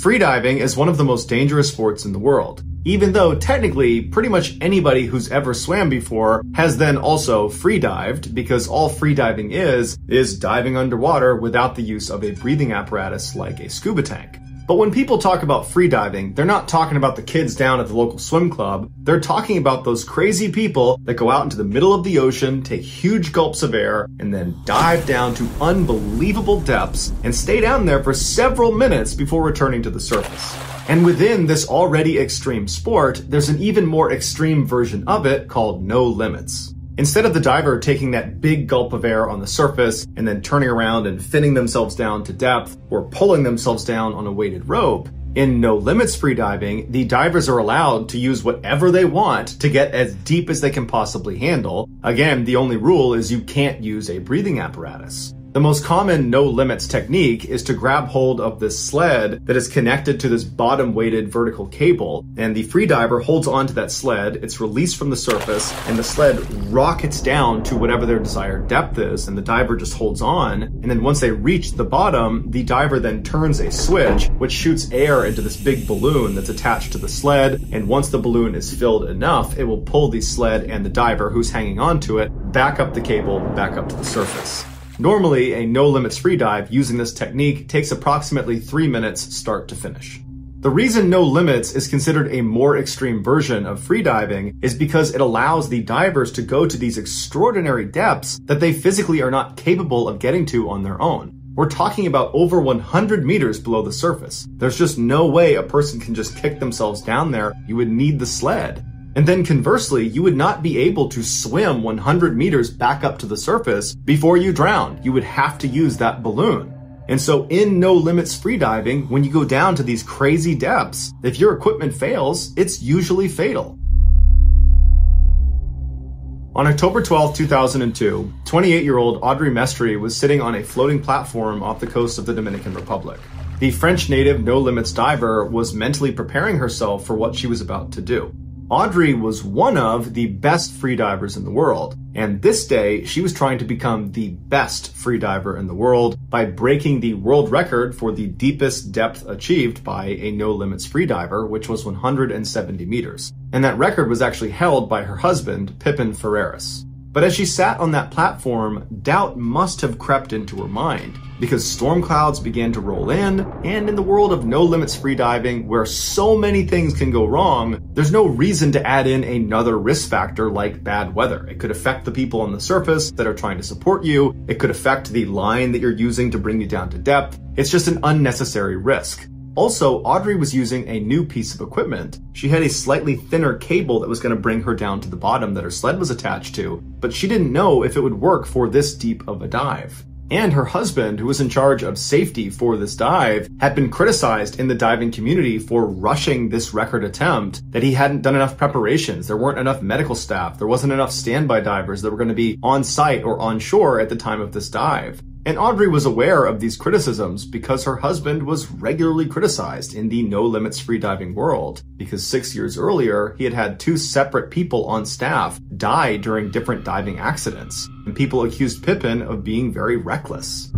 Freediving is one of the most dangerous sports in the world even though technically pretty much anybody who's ever swam before has then also free dived because all free diving is, is diving underwater without the use of a breathing apparatus like a scuba tank. But when people talk about freediving, they're not talking about the kids down at the local swim club. They're talking about those crazy people that go out into the middle of the ocean, take huge gulps of air, and then dive down to unbelievable depths and stay down there for several minutes before returning to the surface. And within this already extreme sport, there's an even more extreme version of it called no limits. Instead of the diver taking that big gulp of air on the surface and then turning around and finning themselves down to depth or pulling themselves down on a weighted rope, in no limits freediving, the divers are allowed to use whatever they want to get as deep as they can possibly handle. Again, the only rule is you can't use a breathing apparatus. The most common no limits technique is to grab hold of this sled that is connected to this bottom weighted vertical cable, and the freediver holds onto that sled, it's released from the surface, and the sled rockets down to whatever their desired depth is, and the diver just holds on, and then once they reach the bottom, the diver then turns a switch, which shoots air into this big balloon that's attached to the sled, and once the balloon is filled enough, it will pull the sled and the diver who's hanging onto it back up the cable, back up to the surface. Normally, a no limits free dive using this technique takes approximately three minutes start to finish. The reason no limits is considered a more extreme version of freediving is because it allows the divers to go to these extraordinary depths that they physically are not capable of getting to on their own. We're talking about over 100 meters below the surface. There's just no way a person can just kick themselves down there. You would need the sled. And then conversely, you would not be able to swim 100 meters back up to the surface before you drown. You would have to use that balloon. And so in no limits freediving, when you go down to these crazy depths, if your equipment fails, it's usually fatal. On October 12, 2002, 28 year old Audrey Mestre was sitting on a floating platform off the coast of the Dominican Republic. The French native No Limits diver was mentally preparing herself for what she was about to do. Audrey was one of the best freedivers in the world, and this day she was trying to become the best freediver in the world by breaking the world record for the deepest depth achieved by a no limits freediver, which was 170 meters. And that record was actually held by her husband, Pippin Ferreras. But as she sat on that platform, doubt must have crept into her mind because storm clouds began to roll in, and in the world of no limits freediving, where so many things can go wrong, there's no reason to add in another risk factor like bad weather. It could affect the people on the surface that are trying to support you, it could affect the line that you're using to bring you down to depth. It's just an unnecessary risk. Also, Audrey was using a new piece of equipment. She had a slightly thinner cable that was going to bring her down to the bottom that her sled was attached to, but she didn't know if it would work for this deep of a dive. And her husband, who was in charge of safety for this dive, had been criticized in the diving community for rushing this record attempt, that he hadn't done enough preparations. There weren't enough medical staff. There wasn't enough standby divers that were going to be on site or on shore at the time of this dive. And Audrey was aware of these criticisms because her husband was regularly criticized in the no limits freediving world. Because six years earlier, he had had two separate people on staff die during different diving accidents. And people accused Pippin of being very reckless.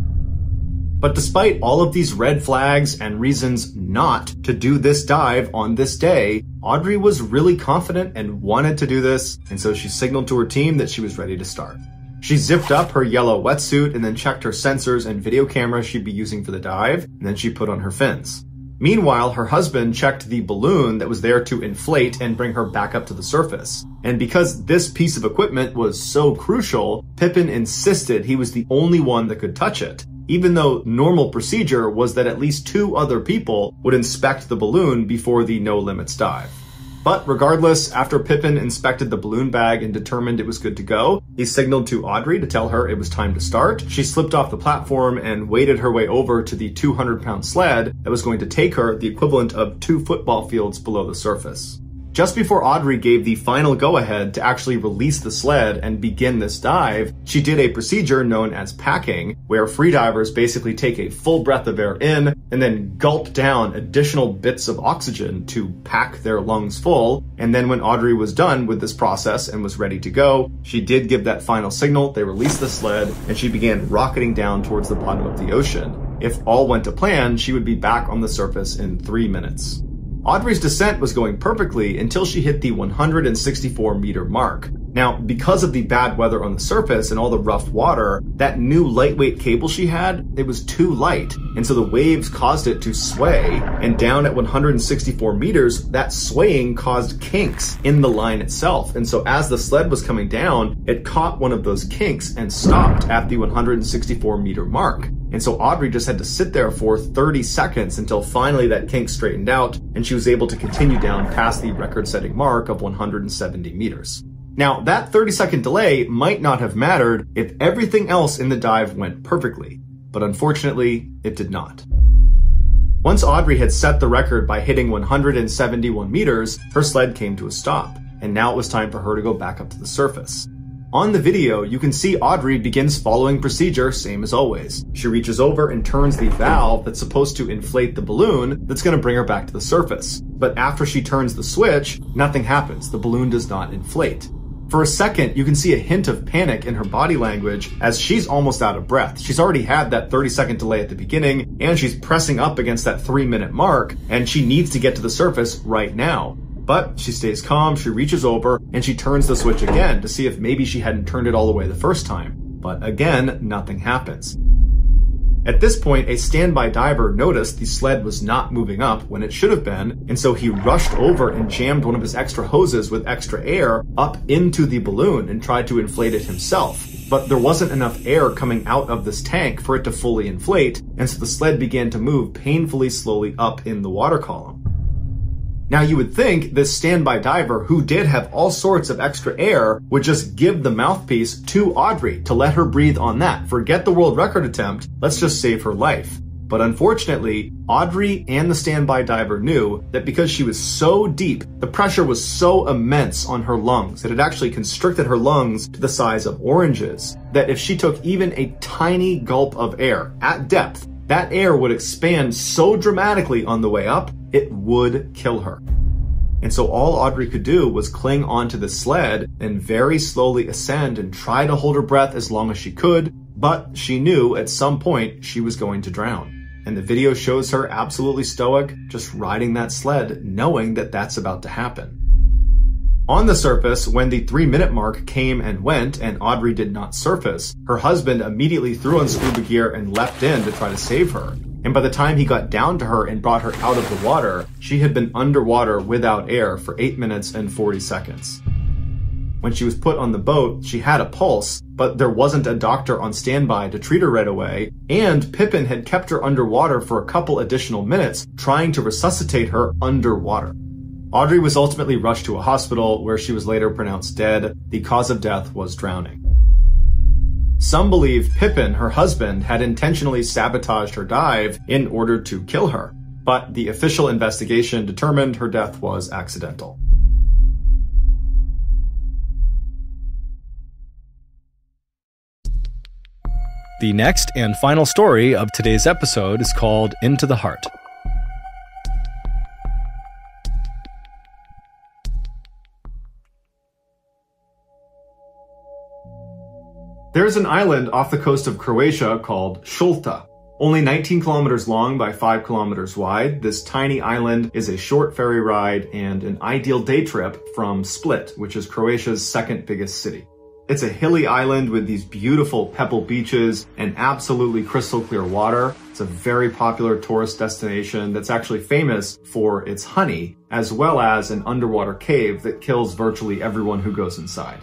But despite all of these red flags and reasons not to do this dive on this day, Audrey was really confident and wanted to do this, and so she signaled to her team that she was ready to start. She zipped up her yellow wetsuit and then checked her sensors and video camera she'd be using for the dive, and then she put on her fins. Meanwhile, her husband checked the balloon that was there to inflate and bring her back up to the surface. And because this piece of equipment was so crucial, Pippin insisted he was the only one that could touch it, even though normal procedure was that at least two other people would inspect the balloon before the no limits dive. But regardless, after Pippin inspected the balloon bag and determined it was good to go, he signaled to Audrey to tell her it was time to start. She slipped off the platform and waded her way over to the 200 pound sled that was going to take her the equivalent of two football fields below the surface. Just before Audrey gave the final go ahead to actually release the sled and begin this dive, she did a procedure known as packing, where freedivers basically take a full breath of air in and then gulp down additional bits of oxygen to pack their lungs full. And then when Audrey was done with this process and was ready to go, she did give that final signal. They released the sled and she began rocketing down towards the bottom of the ocean. If all went to plan, she would be back on the surface in three minutes. Audrey's descent was going perfectly until she hit the 164 meter mark. Now, because of the bad weather on the surface and all the rough water, that new lightweight cable she had, it was too light. And so the waves caused it to sway. And down at 164 meters, that swaying caused kinks in the line itself. And so as the sled was coming down, it caught one of those kinks and stopped at the 164 meter mark. And so Audrey just had to sit there for 30 seconds until finally that kink straightened out and she was able to continue down past the record setting mark of 170 meters. Now, that 30 second delay might not have mattered if everything else in the dive went perfectly, but unfortunately, it did not. Once Audrey had set the record by hitting 171 meters, her sled came to a stop, and now it was time for her to go back up to the surface. On the video, you can see Audrey begins following procedure, same as always. She reaches over and turns the valve that's supposed to inflate the balloon that's going to bring her back to the surface. But after she turns the switch, nothing happens. The balloon does not inflate. For a second, you can see a hint of panic in her body language as she's almost out of breath. She's already had that 30 second delay at the beginning and she's pressing up against that three minute mark and she needs to get to the surface right now. But she stays calm, she reaches over, and she turns the switch again to see if maybe she hadn't turned it all the way the first time. But again, nothing happens. At this point, a standby diver noticed the sled was not moving up when it should have been, and so he rushed over and jammed one of his extra hoses with extra air up into the balloon and tried to inflate it himself. But there wasn't enough air coming out of this tank for it to fully inflate, and so the sled began to move painfully slowly up in the water column. Now you would think this standby diver, who did have all sorts of extra air, would just give the mouthpiece to Audrey to let her breathe on that. Forget the world record attempt, let's just save her life. But unfortunately, Audrey and the standby diver knew that because she was so deep, the pressure was so immense on her lungs that it actually constricted her lungs to the size of oranges. That if she took even a tiny gulp of air at depth, that air would expand so dramatically on the way up, it would kill her. And so all Audrey could do was cling onto the sled and very slowly ascend and try to hold her breath as long as she could, but she knew at some point she was going to drown. And the video shows her absolutely stoic, just riding that sled, knowing that that's about to happen. On the surface, when the three minute mark came and went and Audrey did not surface, her husband immediately threw on scuba gear and leapt in to try to save her. And by the time he got down to her and brought her out of the water, she had been underwater without air for 8 minutes and 40 seconds. When she was put on the boat, she had a pulse, but there wasn't a doctor on standby to treat her right away, and Pippin had kept her underwater for a couple additional minutes, trying to resuscitate her underwater. Audrey was ultimately rushed to a hospital where she was later pronounced dead. The cause of death was drowning. Some believe Pippin, her husband, had intentionally sabotaged her dive in order to kill her, but the official investigation determined her death was accidental. The next and final story of today's episode is called Into the Heart. There's an island off the coast of Croatia called Šolta. Only 19 kilometers long by 5 kilometers wide, this tiny island is a short ferry ride and an ideal day trip from Split, which is Croatia's second biggest city. It's a hilly island with these beautiful pebble beaches and absolutely crystal clear water. It's a very popular tourist destination that's actually famous for its honey, as well as an underwater cave that kills virtually everyone who goes inside.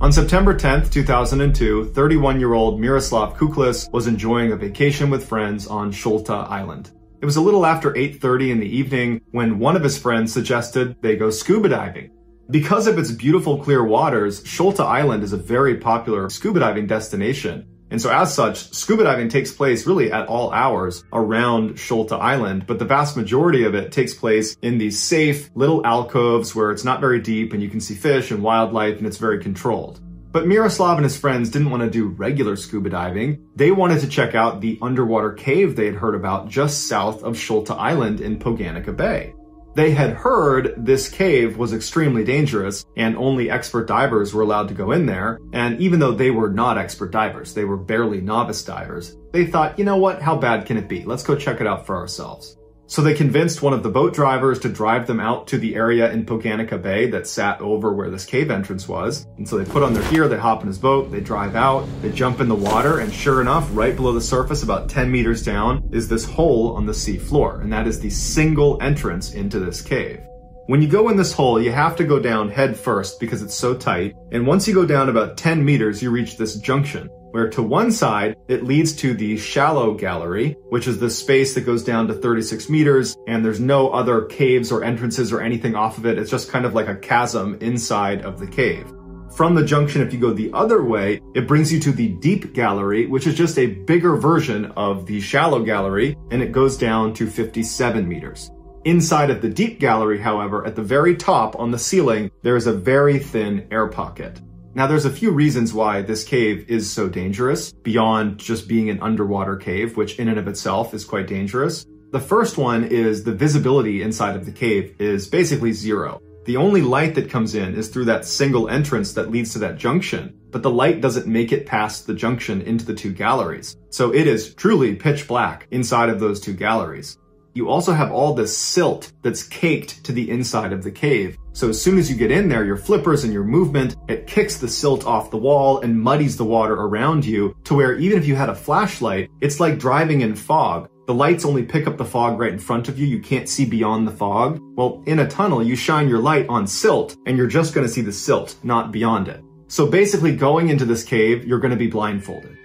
On September 10, 2002, 31-year-old Miroslav Kuklis was enjoying a vacation with friends on Šolta Island. It was a little after 8.30 in the evening when one of his friends suggested they go scuba diving. Because of its beautiful clear waters, Šolta Island is a very popular scuba diving destination. And so as such, scuba diving takes place really at all hours around Šolta Island, but the vast majority of it takes place in these safe little alcoves where it's not very deep and you can see fish and wildlife and it's very controlled. But Miroslav and his friends didn't want to do regular scuba diving. They wanted to check out the underwater cave they had heard about just south of Šolta Island in Poganica Bay. They had heard this cave was extremely dangerous and only expert divers were allowed to go in there. And even though they were not expert divers, they were barely novice divers, they thought, you know what, how bad can it be? Let's go check it out for ourselves. So they convinced one of the boat drivers to drive them out to the area in Poganica Bay that sat over where this cave entrance was. And so they put on their gear, they hop in his boat, they drive out, they jump in the water, and sure enough, right below the surface, about 10 meters down, is this hole on the sea floor. And that is the single entrance into this cave. When you go in this hole, you have to go down head first because it's so tight. And once you go down about 10 meters, you reach this junction where to one side, it leads to the shallow gallery, which is the space that goes down to 36 meters, and there's no other caves or entrances or anything off of it. It's just kind of like a chasm inside of the cave. From the junction, if you go the other way, it brings you to the deep gallery, which is just a bigger version of the shallow gallery, and it goes down to 57 meters. Inside of the deep gallery, however, at the very top on the ceiling, there is a very thin air pocket. Now there's a few reasons why this cave is so dangerous, beyond just being an underwater cave, which in and of itself is quite dangerous. The first one is the visibility inside of the cave is basically zero. The only light that comes in is through that single entrance that leads to that junction, but the light doesn't make it past the junction into the two galleries. So it is truly pitch black inside of those two galleries you also have all this silt that's caked to the inside of the cave. So as soon as you get in there, your flippers and your movement, it kicks the silt off the wall and muddies the water around you to where even if you had a flashlight, it's like driving in fog. The lights only pick up the fog right in front of you. You can't see beyond the fog. Well, in a tunnel, you shine your light on silt and you're just going to see the silt, not beyond it. So basically going into this cave, you're going to be blindfolded.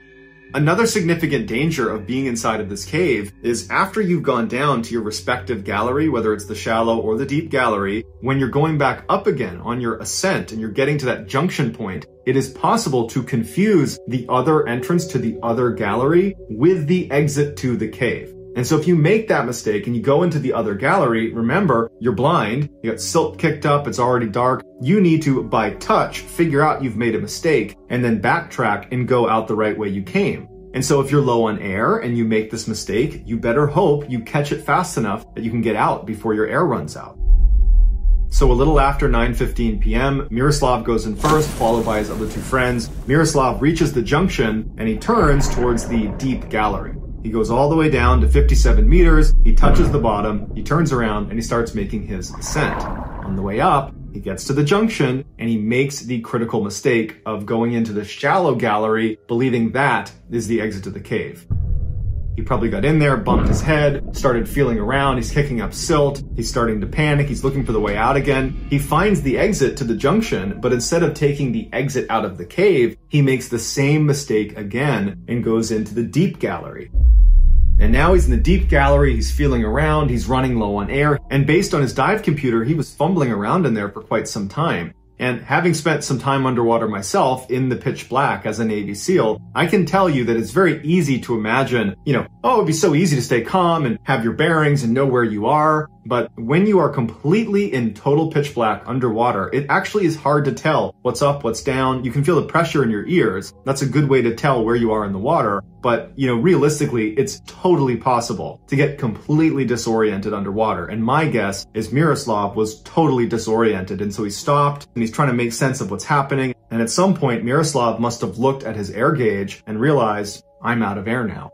Another significant danger of being inside of this cave is after you've gone down to your respective gallery, whether it's the shallow or the deep gallery, when you're going back up again on your ascent and you're getting to that junction point, it is possible to confuse the other entrance to the other gallery with the exit to the cave. And so if you make that mistake and you go into the other gallery, remember, you're blind, you got silt kicked up, it's already dark. You need to, by touch, figure out you've made a mistake and then backtrack and go out the right way you came. And so if you're low on air and you make this mistake, you better hope you catch it fast enough that you can get out before your air runs out. So a little after 9.15 p.m., Miroslav goes in first, followed by his other two friends. Miroslav reaches the junction and he turns towards the deep gallery. He goes all the way down to 57 meters, he touches the bottom, he turns around, and he starts making his ascent. On the way up, he gets to the junction and he makes the critical mistake of going into the shallow gallery, believing that is the exit to the cave. He probably got in there, bumped his head, started feeling around, he's kicking up silt, he's starting to panic, he's looking for the way out again. He finds the exit to the junction, but instead of taking the exit out of the cave, he makes the same mistake again and goes into the deep gallery. And now he's in the deep gallery, he's feeling around, he's running low on air, and based on his dive computer, he was fumbling around in there for quite some time. And having spent some time underwater myself in the pitch black as a Navy SEAL, I can tell you that it's very easy to imagine, you know, oh, it'd be so easy to stay calm and have your bearings and know where you are. But when you are completely in total pitch black underwater, it actually is hard to tell what's up, what's down. You can feel the pressure in your ears. That's a good way to tell where you are in the water. But, you know, realistically, it's totally possible to get completely disoriented underwater. And my guess is Miroslav was totally disoriented. And so he stopped and he's trying to make sense of what's happening. And at some point, Miroslav must have looked at his air gauge and realized, I'm out of air now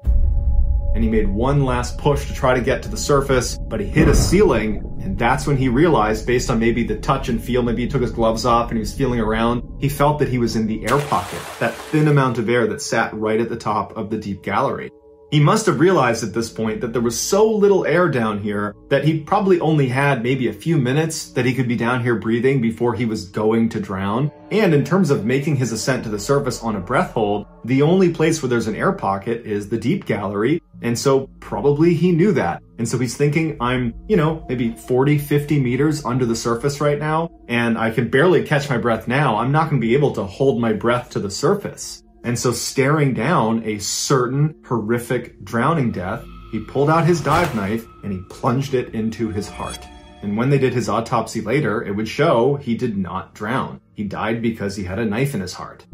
and he made one last push to try to get to the surface, but he hit a ceiling, and that's when he realized, based on maybe the touch and feel, maybe he took his gloves off and he was feeling around, he felt that he was in the air pocket, that thin amount of air that sat right at the top of the deep gallery. He must have realized at this point that there was so little air down here that he probably only had maybe a few minutes that he could be down here breathing before he was going to drown. And in terms of making his ascent to the surface on a breath hold, the only place where there's an air pocket is the deep gallery. And so probably he knew that. And so he's thinking, I'm, you know, maybe 40, 50 meters under the surface right now, and I can barely catch my breath now. I'm not going to be able to hold my breath to the surface. And so staring down a certain horrific drowning death, he pulled out his dive knife and he plunged it into his heart. And when they did his autopsy later, it would show he did not drown. He died because he had a knife in his heart.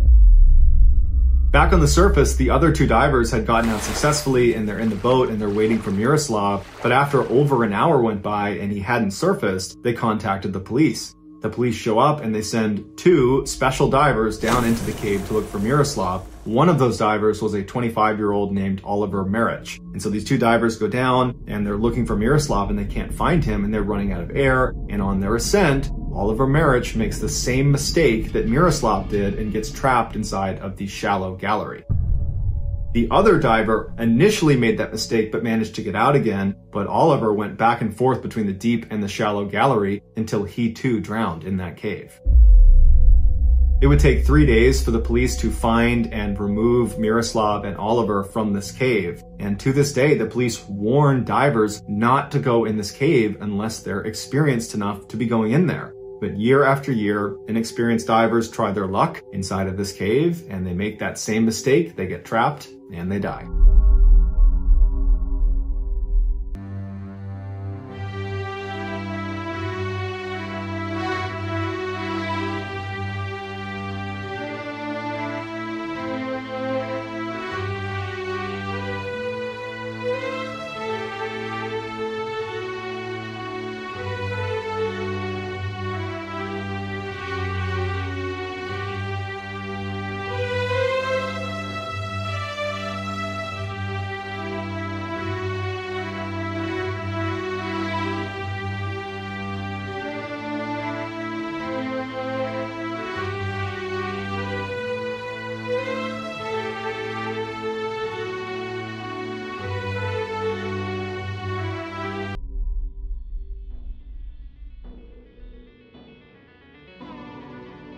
Back on the surface, the other two divers had gotten out successfully and they're in the boat and they're waiting for Miroslav. But after over an hour went by and he hadn't surfaced, they contacted the police. The police show up and they send two special divers down into the cave to look for Miroslav. One of those divers was a 25 year old named Oliver Maric. And so these two divers go down and they're looking for Miroslav and they can't find him and they're running out of air. And on their ascent, Oliver Maric makes the same mistake that Miroslav did and gets trapped inside of the shallow gallery. The other diver initially made that mistake but managed to get out again, but Oliver went back and forth between the deep and the shallow gallery until he too drowned in that cave. It would take three days for the police to find and remove Miroslav and Oliver from this cave. And to this day, the police warn divers not to go in this cave unless they're experienced enough to be going in there. But year after year, inexperienced divers try their luck inside of this cave and they make that same mistake. They get trapped and they die.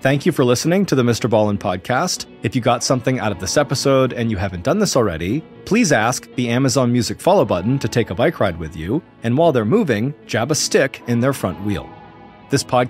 Thank you for listening to the MrBallen podcast. If you got something out of this episode and you haven't done this already, please ask the Amazon Music follow button to take a bike ride with you, and while they're moving, jab a stick in their front wheel. This podcast